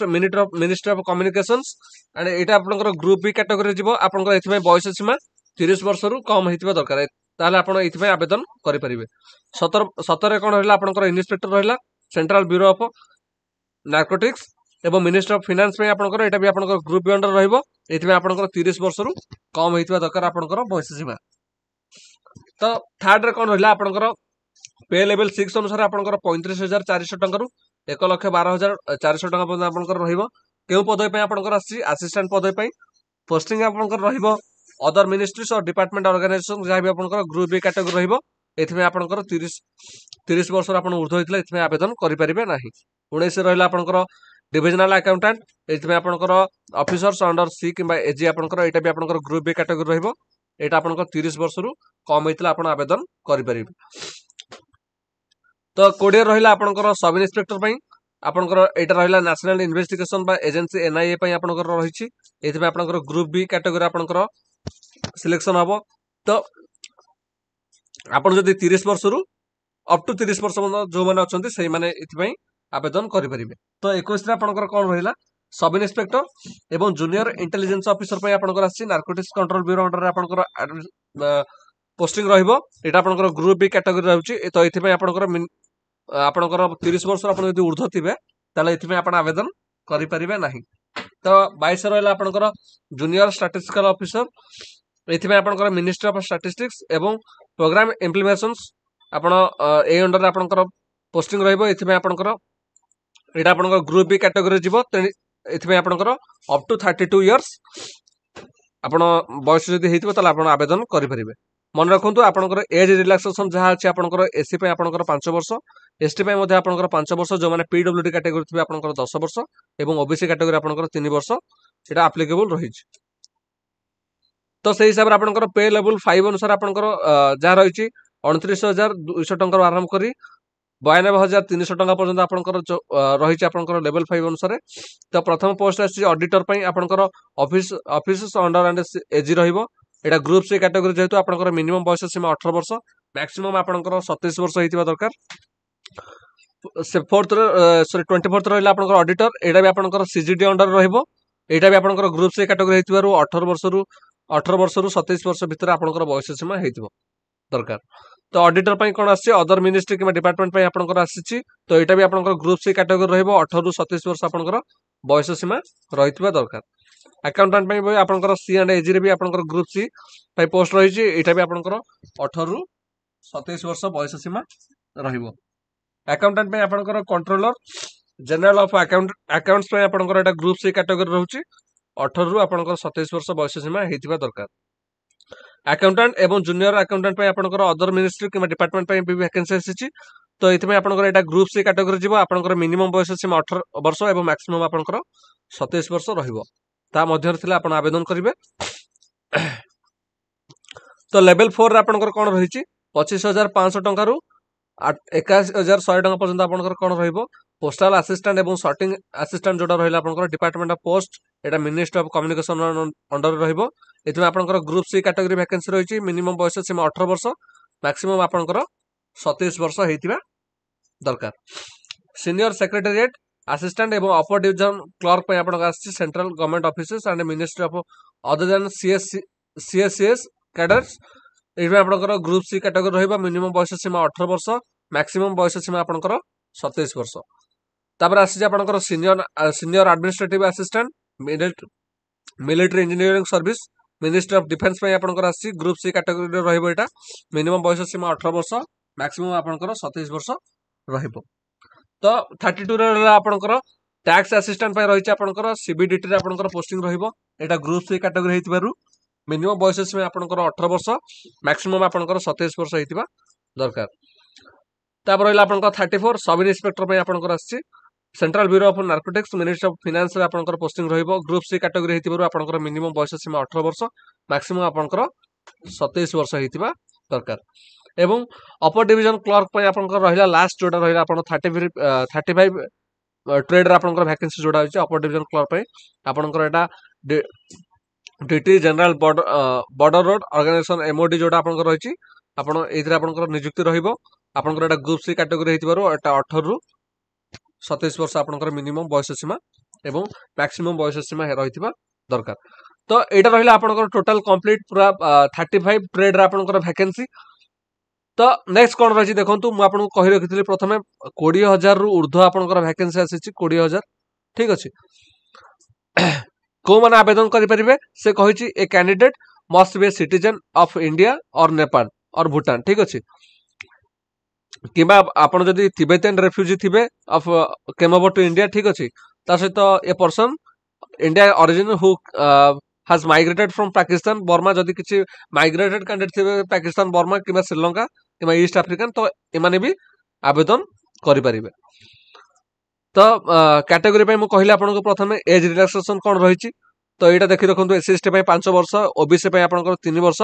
ministry of communications and এটা আপনার গ্রুপ বি ক্যাটেগোরি যাব আপনার এথিপাই বয়স সীমা তিরিশ বর্ষর কম হয়েছে দরকার তাহলে আপনার এইপাই আবেদন করে পারবে সতর সতরে কোণ রহলা আপনার ইন্সপেক্টর রহলা সেন্ট্রাল ব্যুরো অফ নার্কোটিক্স এবং মিনিষ্টর অফ ফিনান্স ପାଇଁ ଆପଣଙ୍କର ଏଇଟା ବି ଆପଣଙ୍କର ଗ୍ରୁପ୍ ବି ଅଣ୍ଡର ରହିବ ଏଥିପାଇଁ ଆପଣଙ୍କର ତିରିଶ ବର୍ଷରୁ କମ୍ ହେଇଥିବା ଦରକାର ଆପଣଙ୍କର ବୟସ ସୀମା ତ ଥାର୍ଡ଼ରେ କ'ଣ ରହିଲା ଆପଣଙ୍କର ପେ ଲେଭେଲ୍ ସିକ୍ସ ଅନୁସାରେ ଆପଣଙ୍କର ପଇଁତିରିଶ ହଜାର ଚାରିଶହ ଟଙ୍କାରୁ এক লক্ষ বার হাজার চারিশ টাকা পর্যন্ত আপনার রহব কেউ পদবী পাই আপনার আসছে আসিষ্টাট পদবী পাই পোস্টিং আপনার রহব অদর মিনিষ্ট্রিজ ও ডিপার্টমেন্ট অর্গানাইজেসন যা বি আপনার গ্রুপ বি ক্যাটেগরি রহব এই আপনার তিরিশ তিরিশ বর্ষর আপনার ঊর্ধ্ব হয়েছিল এই আবেদন করে পেবে না উনিশে রহিল আপনার ডিভিজনাল আকাউন্টাট এই আপনার অফিসর্স অন্ডর সি কিংবা এজি আপনার এইটা বি আপনার গ্রুপ বি ক্যাটেগরি রহব এটা আপনার তিরিশ বর্ষর কম হয়েছিল আপনার আবেদন করে পেবে ତ କୋଡ଼ିଏ ରହିଲା ଆପଣଙ୍କର ସବ୍ ଇନ୍ସପେକ୍ଟର ପାଇଁ ଆପଣଙ୍କର ଏଇଟା ରହିଲା ନ୍ୟାସନାଲ୍ ଇନଭେଷ୍ଟିଗେସନ୍ ବା ଏଜେନ୍ସି ଏନ୍ଆଇଏ ପାଇଁ ଆପଣଙ୍କର ରହିଛି ଏଥିପାଇଁ ଆପଣଙ୍କର ଗ୍ରୁପ୍ ବି କାଟେଗୋରୀ ଆପଣଙ୍କର ସିଲେକ୍ସନ୍ ହେବ ତ ଆପଣ ଯଦି ତିରିଶ ବର୍ଷରୁ ଅପ୍ ଟୁ ତିରିଶ ବର୍ଷ ପର୍ଯ୍ୟନ୍ତ ଯେଉଁମାନେ ଅଛନ୍ତି ସେଇମାନେ ଏଥିପାଇଁ ଆବେଦନ କରିପାରିବେ ତ ଏକୋଇଶରେ ଆପଣଙ୍କର କ'ଣ ରହିଲା ସବ୍ ଇନ୍ସପେକ୍ଟର ଏବଂ ଜୁନିୟର ଇଣ୍ଟେଲିଜେନ୍ସ ଅଫିସର ପାଇଁ ଆପଣଙ୍କର ଆସିଛି ନାର୍କୋଟିକ୍ସ କଣ୍ଟ୍ରୋଲ ବ୍ୟୁରୋ ଅଣ୍ଡରରେ ଆପଣଙ୍କର ପୋଷ୍ଟିଂ ରହିବ ଏଇଟା ଆପଣଙ୍କର ଗ୍ରୁପ୍ ବି କାଟେଗୋରୀ ରହୁଛି ତ ଏଥିପାଇଁ ଆପଣଙ୍କର ଆପଣଙ୍କର ତିରିଶ ବର୍ଷରୁ ଆପଣ ଯଦି ଉର୍ଦ୍ଧ୍ୱ ଥିବେ ତାହେଲେ ଏଥିପାଇଁ ଆପଣ ଆବେଦନ କରିପାରିବେ ନାହିଁ ତ ବାଇଶ ରହିଲା ଆପଣଙ୍କର ଜୁନିୟର ଷ୍ଟାଟିଷ୍ଟିକାଲ ଅଫିସର ଏଥିପାଇଁ ଆପଣଙ୍କର ମିନିଷ୍ଟ୍ରି ଅଫ୍ ଷ୍ଟାଟିଷ୍ଟିକ୍ସ ଏବଂ ପ୍ରୋଗ୍ରାମ ଇମ୍ପ୍ଲିମେସନ୍ସ ଆପଣ ଏଇ ଅଣ୍ଡରରେ ଆପଣଙ୍କର ପୋଷ୍ଟିଂ ରହିବ ଏଥିପାଇଁ ଆପଣଙ୍କର ଏଇଟା ଆପଣଙ୍କର ଗ୍ରୁପ୍ ବି କାଟେଗୋରି ଯିବ ଏଥିପାଇଁ ଆପଣଙ୍କର up to thirty two years ଆପଣ ବୟସ ଯଦି ହେଇଥିବ ତାହେଲେ ଆପଣ ଆବେଦନ କରିପାରିବେ ମନେ ରଖନ୍ତୁ ଆପଣଙ୍କର ଏଜ୍ ରିଲାକ୍ସେସନ୍ ଯାହା ଅଛି ଆପଣଙ୍କର ଏସି ପାଇଁ ଆପଣଙ୍କର ପାଞ୍ଚ ବର୍ଷ ଏସ୍ଟି ମଧ୍ୟ ଆପଣଙ୍କର ପାଞ୍ଚ ବର୍ଷ ଯେଉଁମାନେ ପି ଡବ୍ଲ୍ୟୁଡି କାଟେଗୋରୀ ଥିବେ ଆପଣଙ୍କର ଦଶ ବର୍ଷ ଏବଂ ଓବିସି କାଟେଗୋରୀ ଆପଣଙ୍କର ତିନି ବର୍ଷ ସେଇଟା ଆପ୍ଲିକେବୁଲ୍ ରହିଛି ତ ସେଇ ହିସାବରେ ଆପଣଙ୍କର ପେ ଲେବୁଲ୍ ଫାଇଭ୍ ଅନୁସାରେ ଆପଣଙ୍କର ଯାହା ରହିଛି ଅଣତିରିଶ ହଜାର ଦୁଇଶହ ଟଙ୍କାରୁ ଆରମ୍ଭ କରି ବୟାନବେ ହଜାର ତିନିଶହ ଟଙ୍କା ପର୍ଯ୍ୟନ୍ତ ଆପଣଙ୍କର ରହିଛି ଆପଣଙ୍କର ଲେଭେଲ ଫାଇଭ୍ ଅନୁସାରେ ତ ପ୍ରଥମ ପୋଷ୍ଟ ଆସିଛି ଅଡିଟର ପାଇଁ ଆପଣଙ୍କର office officers under and AG ରହିବ ଏଇଟା ଗ୍ରୁପ୍ ସି କାଟେଗୋରୀ ଯେହେତୁ ଆପଣଙ୍କର ମିନିମମ୍ ବୟସ ସୀମା ଅଠର ବର୍ଷ ମ୍ୟାକ୍ସିମମ୍ ଆପଣଙ୍କର ସତେଇଶ ବର୍ଷ ହେଇଥିବା ଦରକାର ସେ ଫୋର୍ଥ ସରି ଟ୍ୱେଣ୍ଟି ଫୋର୍ଥ ରହିଲା ଆପଣଙ୍କର ଅଡିଟର ଏଇଟା ବି ଆପଣଙ୍କର ସିଜିଡି ଅଣ୍ଡର ରହିବ ଏଇଟା ବି ଆପଣଙ୍କର ଗ୍ରୁପ୍ ସି କାଟେଗୋରୀ ହେଇଥିବାରୁ ଅଠର ବର୍ଷରୁ ଅଠର ବର୍ଷରୁ ସତେଇଶ ବର୍ଷ ଭିତରେ ଆପଣଙ୍କର ବୟସ ସୀମା ହେଇଥିବ ଦରକାର ତ ଅଡିଟର ପାଇଁ କ'ଣ ଆସିଛି ଅଦର ମିନିଷ୍ଟ୍ରି କିମ୍ବା ଡିପାର୍ଟମେଣ୍ଟ ପାଇଁ ଆପଣଙ୍କର ଆସିଛି ତ ଏଇଟା ବି ଆପଣଙ୍କର ଗ୍ରୁପ୍ ସି କାଟେଗୋରୀ ରହିବ ଅଠରରୁ ସତେଇଶ ବର୍ଷ ଆପଣଙ୍କର ବୟସ ସୀମା ରହିଥିବା ଦରକାର ଆକାଉଣ୍ଟାଣ୍ଟ ପାଇଁ ବି ଆପଣଙ୍କର ସି ଆଣ୍ଡ ଏଜିରେ ବି ଆପଣଙ୍କର ଗ୍ରୁପ୍ ସି ପାଇଁ ପୋଷ୍ଟ ରହିଛି ଏଇଟା ବି ଆପଣଙ୍କର ଅଠରରୁ ସତେଇଶ ବର୍ଷ ବୟସ ସୀମା ରହିବ ଆକାଉଣ୍ଟାଣ୍ଟ ପାଇଁ ଆପଣଙ୍କର controller general of account accounts ପାଇଁ ଆପଣଙ୍କର ଏଇଟା ଗ୍ରୁପ୍ ସି କାଟେଗୋରୀ ରହୁଛି ଅଠରରୁ ଆପଣଙ୍କର ସତେଇଶ ବର୍ଷ ବୟସ ସୀମା ହେଇଥିବା ଦରକାର ଆକାଉଣ୍ଟାଣ୍ଟ ଏବଂ ଜୁନିୟର ଆକାଉଣ୍ଟାଣ୍ଟ ପାଇଁ ଆପଣଙ୍କର ଅଦର ମିନିଷ୍ଟ୍ରି କିମ୍ବା ଡିପାର୍ଟମେଣ୍ଟ ପାଇଁ ବି ଭ୍ୟାକେନ୍ସି ଆସିଛି ତ ଏଥିପାଇଁ ଆପଣଙ୍କର ଏଇଟା ଗ୍ରୁପ୍ ସି କାଟେଗୋରୀ ଯିବ ଆପଣଙ୍କର ମିନିମମ୍ ବୟସ ସୀମା ଅଠର ବର୍ଷ ଏବଂ ମ୍ୟାକ୍ସିମମ୍ ଆପଣଙ୍କର ସତେଇଶ ବର୍ଷ ରହିବ ତା ମଧ୍ୟରେ ଥିଲେ ଆପଣ ଆବେଦନ କରିବେ ତ ଲେଭେଲ ଫୋର୍ରେ ଆପଣଙ୍କର କ'ଣ ରହିଛି ପଚିଶ ହଜାର ପାଞ୍ଚଶହ ଟଙ୍କାରୁ একাশ হাজার শহে টাকা পর্যন্ত আপনার কোণ রহব পোস্টাল আসিষ্টাট এবং সর্টিং আসিষ্টাট যেটা রহলে আপনার ডিপার্টমেন্ট অফ পোস্ট এটা মিনিষ্টর অফ কমিউনিকেশন অন্ডর রহব এই আপনার গ্রুপ সি ক্যাটেগরি ভ্যাকেন্সি রয়েছে মিনিমম বয়স সীমা অঠর বর্ষ ম্যাক্সিমম আপনার সতেইশ বর্ষ হয়ে দরকার সিনিয়র সেক্রেটারিট আসিষ্টাট এবং অপর ডিভিজন ক্লর্ক আপনার আসছে central government offices and ministry of other than CS CACS cadres ଏଇଥିପାଇଁ ଆପଣଙ୍କର ଗ୍ରୁପ୍ ସି କାଟାଗୋରୀ ରହିବ ମିନିମମ୍ ବୟସ ସୀମା ଅଠର ବର୍ଷ ମ୍ୟାକ୍ସିମମ୍ ବୟସ ସୀମା ଆପଣଙ୍କର ସତେଇଶ ବର୍ଷ ତାପରେ ଆସିଛି ଆପଣଙ୍କର senior senior administrative assistant military engineering service ministry of defence ପାଇଁ ଆପଣଙ୍କର ଆସିଛି ଗ୍ରୁପ୍ ସି କାଟାଗୋରୀରେ ରହିବ ଏଇଟା ମିନିମମ୍ ବୟସ ସୀମା ଅଠର ବର୍ଷ ମ୍ୟାକ୍ସିମମ୍ ଆପଣଙ୍କର ସତେଇଶ ବର୍ଷ ରହିବ ତ ଥାର୍ଟି ଟୁରେ ରହିଲା ଆପଣଙ୍କର ଟ୍ୟାକ୍ସ ଆସିଷ୍ଟାଣ୍ଟ ପାଇଁ ରହିଛି ଆପଣଙ୍କର ସିବିଡିଟିରେ ଆପଣଙ୍କର ପୋଷ୍ଟିଂ ରହିବ ଏଇଟା ଗ୍ରୁପ୍ ସି କାଟାଗୋରୀ ହେଇଥିବାରୁ ମିନିମମ୍ ବୟସ ସୀମା ଆପଣଙ୍କର ଅଠର ବର୍ଷ ମ୍ୟାକ୍ସିମମ୍ ଆପଣଙ୍କର ସତେଇଶ ବର୍ଷ ହେଇଥିବା ଦରକାର ତାପରେ ରହିଲା ଆପଣଙ୍କର ଥାର୍ଟି ଫୋର୍ ସବ୍ ଇନ୍ସପେକ୍ଟର ପାଇଁ ଆପଣଙ୍କର ଆସିଛି central bureau of narcotics ministry of ଫିନାନ୍ସରେ ଆପଣଙ୍କର ପୋଷ୍ଟିଂ ରହିବ ଗ୍ରୁପ୍ ସି କାଟେଗୋରୀ ହେଇଥିବାରୁ ଆପଣଙ୍କର ମିନିମମ୍ ବୟସ ସୀମା ଅଠର ବର୍ଷ ମ୍ୟାକ୍ସିମମ୍ ଆପଣଙ୍କର ସତେଇଶ ବର୍ଷ ହେଇଥିବା ଦରକାର ଏବଂ ଅପର ଡିଭିଜନ କ୍ଲର୍କ ପାଇଁ ଆପଣଙ୍କର ରହିଲା ଲାଷ୍ଟ ଯେଉଁଟା ରହିଲା ଆପଣ ଥାର୍ଟି ଥାର୍ଟି ଫାଇଭ୍ ଟ୍ରେଡ଼୍ରେ ଆପଣଙ୍କର ଭ୍ୟାକେନ୍ସି ଯେଉଁଟା ହେଉଛି ଅପର ଡିଭିଜନ କ୍ଲର୍କ ପାଇଁ ଆପଣଙ୍କର ଏଇଟା DT general border road organisation MOD ଯେଉଁଟା ଆପଣଙ୍କର ରହିଛି ଆପଣ ଏଇଥିରେ ଆପଣଙ୍କର ନିଯୁକ୍ତି ରହିବ ଆପଣଙ୍କର ଏଇଟା ଗ୍ରୁପ୍ ସି କାଟେଗୋରୀ ହେଇଥିବାରୁ ଏଇଟା ଅଠରରୁ ସତେଇଶ ବର୍ଷ ଆପଣଙ୍କର ମିନିମମ୍ ବୟସ ସୀମା ଏବଂ ମ୍ୟାକ୍ସିମମ୍ ବୟସ ସୀମା ରହିଥିବା ଦରକାର ତ ଏଇଟା ରହିଲା ଆପଣଙ୍କର ଟୋଟାଲ କମ୍ପ୍ଲିଟ୍ ପୁରା ଥାର୍ଟି ଫାଇଭ୍ ଟ୍ରେଡ୍ର ଆପଣଙ୍କର ଭ୍ୟାକେନ୍ସି ତ ନେକ୍ସଟ କ'ଣ ରହିଛି ଦେଖନ୍ତୁ ମୁଁ ଆପଣଙ୍କୁ କହି ରଖିଥିଲି ପ୍ରଥମେ କୋଡ଼ିଏ ହଜାରରୁ ଉର୍ଦ୍ଧ୍ୱ ଆପଣଙ୍କର ଭ୍ୟାକେନ୍ସି ଆସିଛି କୋଡ଼ିଏ ହଜାର ଠିକ୍ ଅଛି କେଉଁମାନେ ଆବେଦନ କରିପାରିବେ ସେ କହିଛି a candidate must be a citizen of India or Nepal or Bhutan ଠିକ୍ ଅଛି କିମ୍ବା ଆପଣ ଯଦି ତିବେତିଆନ୍ ରେଫ୍ୟୁଜି ଥିବେ of came over to India ଠିକ୍ ଅଛି ତା ସହିତ a person India origin who has migrated from Pakistan Burma ଯଦି କିଛି ମାଇଗ୍ରେଟେଡ୍ କ୍ୟାଣ୍ଡିଡେଟ୍ ଥିବେ ପାକିସ୍ତାନ ବର୍ମା କିମ୍ବା ଶ୍ରୀଲଙ୍କା କିମ୍ବା ଇଷ୍ଟ ଆଫ୍ରିକାନ୍ ତ ଏମାନେ ବି ଆବେଦନ କରିପାରିବେ ତ କ୍ୟାଟେଗୋରୀ ପାଇଁ ମୁଁ କହିଲି ଆପଣଙ୍କୁ ପ୍ରଥମେ ଏଜ୍ ରିଲାକ୍ସେସନ୍ କ'ଣ ରହିଛି ତ ଏଇଟା ଦେଖି ରଖନ୍ତୁ ଏସ୍ ଏସ୍ଟି ପାଇଁ ପାଞ୍ଚ ବର୍ଷ ଓବିସି ପାଇଁ ଆପଣଙ୍କର ତିନି ବର୍ଷ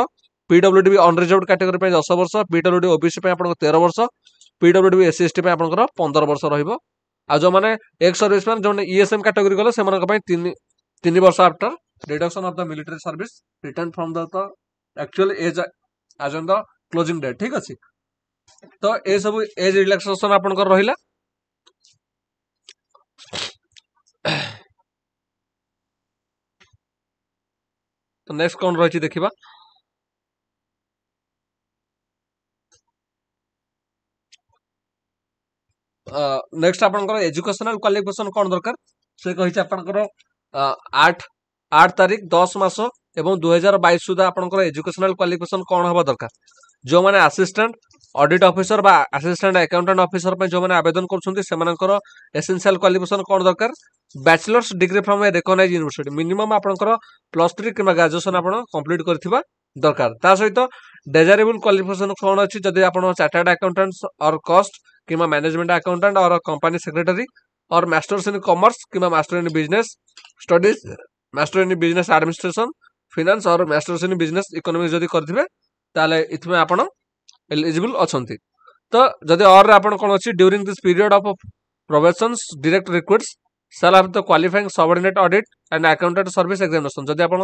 ପିଡବ୍ଲ୍ୟୁଡି ଅନରିଜର୍ଭ କ୍ୟାଟେଗୋରୀ ପାଇଁ ଦଶ ବର୍ଷ ପିଡବ୍ଲ୍ୟୁଡି ଓବିସି ପାଇଁ ଆପଣଙ୍କର ତେର ବର୍ଷ ପିଡବ୍ଲ୍ୟୁଡି ଏସ୍ ଏସ୍ଟି ପାଇଁ ଆପଣଙ୍କର ପନ୍ଦର ବର୍ଷ ରହିବ ଆଉ ଯେଉଁମାନେ ଏକ୍ସ ସର୍ଭିସ୍ ମ୍ୟାନ୍ ଯେଉଁମାନେ ଇଏସ୍ଏମ୍ କ୍ୟାଟେଗୋରୀ ଗଲେ ସେମାନଙ୍କ ପାଇଁ ତିନି ତିନି ବର୍ଷ after reduction of the military service return from the actual age as on the closing date ଠିକ୍ ଅଛି ତ ଏସବୁ ଏଜ୍ ରିଲାକ୍ସେସନ୍ ଆପଣଙ୍କର ରହିଲା ତ ନେକ୍ସଟ କ'ଣ ରହିଛି ଦେଖିବା ନେକ୍ସଟ ଆପଣଙ୍କର ଏଜୁକେସନାଲ କ୍ୱାଲିଫିକେସନ କ'ଣ ଦରକାର ସେ କହିଛି ଆପଣଙ୍କର ଆଠ ଆଠ ତାରିଖ ଦଶ ମାସ ଏବଂ ଦୁଇ ହଜାର ବାଇଶ ସୁଦ୍ଧା ଆପଣଙ୍କର ଏଜୁକେସନାଲ କ୍ୱାଲିଫିକେସନ କ'ଣ ହେବା ଦରକାର ଯେଉଁମାନେ ଆସିଷ୍ଟାଣ୍ଟ অডিট অফিসর বা আসিষ্টাট আকাউন্টাট অফিসর যে আবেদন করছেন সে এসেনসিয়াল কোয়ালিফিকেসন কোণ দরকার bachelor's degree from a recognise university minimum আপনার প্লস থ্রি কিংবা গ্রাজুয়েসন আপনার কমপ্লিট করে দরকার তা সহিত ডেজারেবল কোয়ালিফিকেসন কোণ অছি যদি আপনার চার্টার্ড আকাউন্টাট অর কস্ট কিংবা management accountant or company secretary or master's in commerce কিংবা master in business studies master in business administration finance or master's in business economics যদি করবে তাহলে এতে আপনার ଏଲିଜିବୁଲ୍ ଅଛନ୍ତି ତ ଯଦି ଅର୍ରେ ଆପଣ କ'ଣ ଅଛି during this period of probations direct request sir ଆପଣ ତ qualifying subordinate audit and accountant service examination ଯଦି ଆପଣ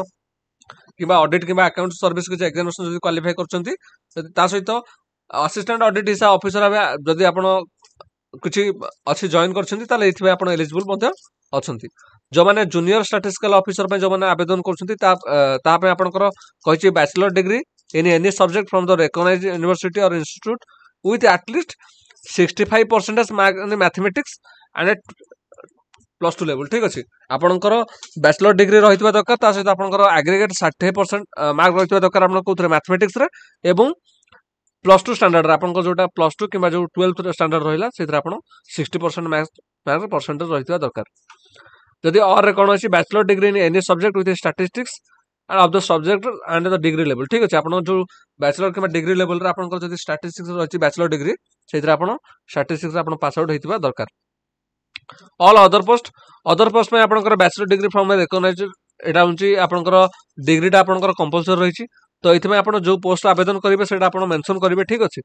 କିମ୍ବା ଅଡିଟ୍ କିମ୍ବା ଆକାଉଣ୍ଟ ସର୍ଭିସ୍ କିଛି ଏକ୍ଜାମିନେସନ୍ ଯଦି କ୍ୱାଲିଫାଏ କରୁଛନ୍ତି ତା ସହିତ ଆସିଷ୍ଟାଣ୍ଟ ଅଡିଟ୍ ହିସାବ ଅଫିସର ଭାବେ ଯଦି ଆପଣ କିଛି ଅଛି ଜଏନ୍ କରିଛନ୍ତି ତାହେଲେ ଏଥିପାଇଁ ଆପଣ ଏଲିଜିବୁଲ୍ ମଧ୍ୟ ଅଛନ୍ତି ଯେଉଁମାନେ ଜୁନିୟର ଷ୍ଟାଟିଷ୍ଟିକାଲ ଅଫିସର ପାଇଁ ଯେଉଁମାନେ ଆବେଦନ କରୁଛନ୍ତି ତା ପାଇଁ ଆପଣଙ୍କର କହିଛି bachelor degree in any subject from the recognized university or institute with at least 65 percentage in mathematics and at plus two level ঠিক ଅଛି ଆପଣଙ୍କର ବ୍ୟାଚଲର ଡିଗ୍ରୀ ରହିଥିବା ଦରକାର ତା ସହିତ ଆପଣଙ୍କର ଆଗ୍ରିଗେଟ୍ ଷାଠିଏ ପରସେଣ୍ଟ ମାର୍କ ରହିଥିବା ଦରକାର ଆପଣ କେଉଁଥିରେ ମ୍ୟାଥମେଟିକ୍ସରେ ଏବଂ ପ୍ଲସ୍ ଟୁ ଷ୍ଟାଣ୍ଡାର୍ଡରେ ଆପଣଙ୍କର ଯେଉଁଟା ପ୍ଲସ୍ ଟୁ କିମ୍ବା ଯେଉଁ ଟୁଏଲ୍ଥ ଷ୍ଟାଣ୍ଡାର୍ଡ ରହିଲା ସେଥିରେ ଆପଣ ସିକ୍ସଟି ପରସେଣ୍ଟ ମାର୍କ ପରସେଣ୍ଟେଜ୍ ରହିଥିବା ଦରକାର ଯଦି ଅର୍ରେ କ'ଣ ଅଛି bachelor degree in any subject with statistics R of the subject and the degree level ଠିକ୍ ଅଛି ଆପଣ ଯେଉଁ ବ୍ୟାଚଲର କିମ୍ବା ଡିଗ୍ରୀ ଲେଭେଲରେ ଆପଣଙ୍କର ଯଦି ଷ୍ଟାଟିଷ୍ଟିକ୍ସ ରହିଛି ବ୍ୟାଚଲର ଡିଗ୍ରୀ ସେଇଥିରେ ଆପଣ ଷ୍ଟାଟିଷ୍ଟିକ୍ସରେ ଆପଣ ପାସ୍ ଆଉଟ୍ ହେଇଥିବା ଦରକାର all other post other post ପାଇଁ ଆପଣଙ୍କର ବ୍ୟାଚଲର ଡିଗ୍ରୀ ଫର୍ମରେ ରେକଗ୍ନାଇଜ୍ ଏଇଟା ହେଉଛି ଆପଣଙ୍କର ଡିଗ୍ରୀଟା ଆପଣଙ୍କର କମ୍ପଲସରି ରହିଛି ତ ଏଇଥିପାଇଁ ଆପଣ ଯେଉଁ ପୋଷ୍ଟରେ ଆବେଦନ କରିବେ ସେଇଟା ଆପଣ ମେନସନ୍ କରିବେ ଠିକ୍ ଅଛି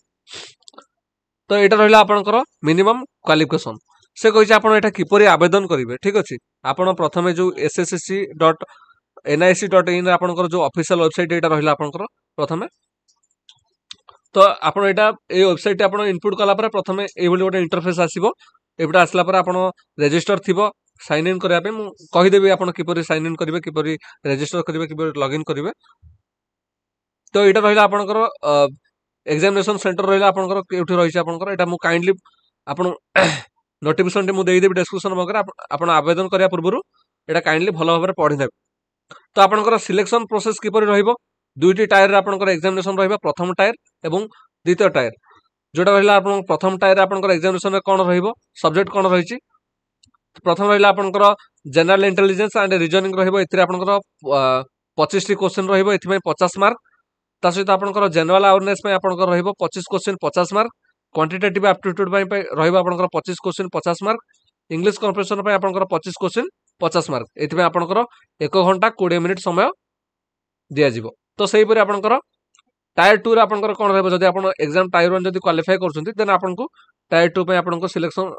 ତ ଏଇଟା ରହିଲା ଆପଣଙ୍କର ମିନିମମ୍ କ୍ୱାଲିଫିକେସନ୍ ସେ କହିଛି ଆପଣ ଏଇଟା କିପରି ଆବେଦନ କରିବେ ଠିକ୍ ଅଛି ଆପଣ ପ୍ରଥମେ ଯେଉଁ S S S C dot NIC dot ଇନ୍ରେ ଆପଣଙ୍କର ଯେଉଁ ଅଫିସିଆଲ୍ ୱେବସାଇଟ୍ ଏଇଟା ରହିଲା ଆପଣଙ୍କର ପ୍ରଥମେ ତ ଆପଣ ଏଇଟା ଏଇ ୱେବସାଇଟ୍ଟି ଆପଣ ଇନପୁଟ୍ କଲା ପରେ ପ୍ରଥମେ ଏଇଭଳି ଗୋଟେ ଇଣ୍ଟରଫେସ୍ ଆସିବ ଏଇଟା ଆସିଲା ପରେ ଆପଣ ରେଜିଷ୍ଟର ଥିବ ସାଇନ୍ ଇନ୍ କରିବା ପାଇଁ ମୁଁ କହିଦେବି ଆପଣ କିପରି ସାଇନ୍ ଇନ୍ କରିବେ କିପରି ରେଜିଷ୍ଟର କରିବେ କିପରି ଲଗ୍ଇନ୍ କରିବେ ତ ଏଇଟା ରହିଲା ଆପଣଙ୍କର ଏକ୍ଜାମିନେସନ୍ ସେଣ୍ଟର ରହିଲା ଆପଣଙ୍କର କେଉଁଠି ରହିଛି ଆପଣଙ୍କର ଏଇଟା ମୁଁ କାଇଣ୍ଡଲି ଆପଣ ନୋଟିଫିକେସନ୍ଟି ମୁଁ ଦେଇଦେବି ଡେସ୍କ୍ରିପସନ୍ ବଗେରା ଆପଣ ଆବେଦନ କରିବା ପୂର୍ବରୁ এটা কাইন্ডলি ভালোভাবে পড়ে নেবে তো আপনার সিলেকশন প্রোসেস কিপর রহব দুইটি টায়ারে আপনার এক্সামিনেসন রহব প্রথম টায়ার এবং দ্বিতীয় টায়ার যেটা রহলা আপনার প্রথম টায়ারে আপনার এক্সামিনেসন কোণ রহব সবজেক্ট কোণ রয়েছে প্রথম রহলা আপনার জেনারেল ইন্টেলিজেন্স আন্ড রিজনিং রহব এতে আপনার পঁচিশটি কোশ্চেন রহব এপাই পচাশ মার্ক তা সহ আপনার জেনারেল আওয়ারনেস আপনার রহব পঁচিশ কোশ্চেন পচাশ মার্ক क्वांटिटेटिव आप्टिट्यूड रहा पचिश क्वेश्चन पचास मार्क इंग्लीश कंप्रेसन आप पचिश क्वेश्चन ପଚାଶ ମାର୍କ ଏଥିପାଇଁ ଆପଣଙ୍କର ଏକ ଘଣ୍ଟା କୋଡ଼ିଏ ମିନିଟ୍ ସମୟ ଦିଆଯିବ ତ ସେହିପରି ଆପଣଙ୍କର ଟାୟାର ଟୁରେ ଆପଣଙ୍କର କ'ଣ ରହିବ ଯଦି ଆପଣ ଏକ୍ଜାମ୍ ଟାୟାର ୱାନ୍ ଯଦି କ୍ୱାଲିଫାଏ କରୁଛନ୍ତି ଦେନ୍ ଆପଣଙ୍କୁ ଟାୟାର ଟୁ ପାଇଁ ଆପଣଙ୍କ ସିଲେକ୍ସନ୍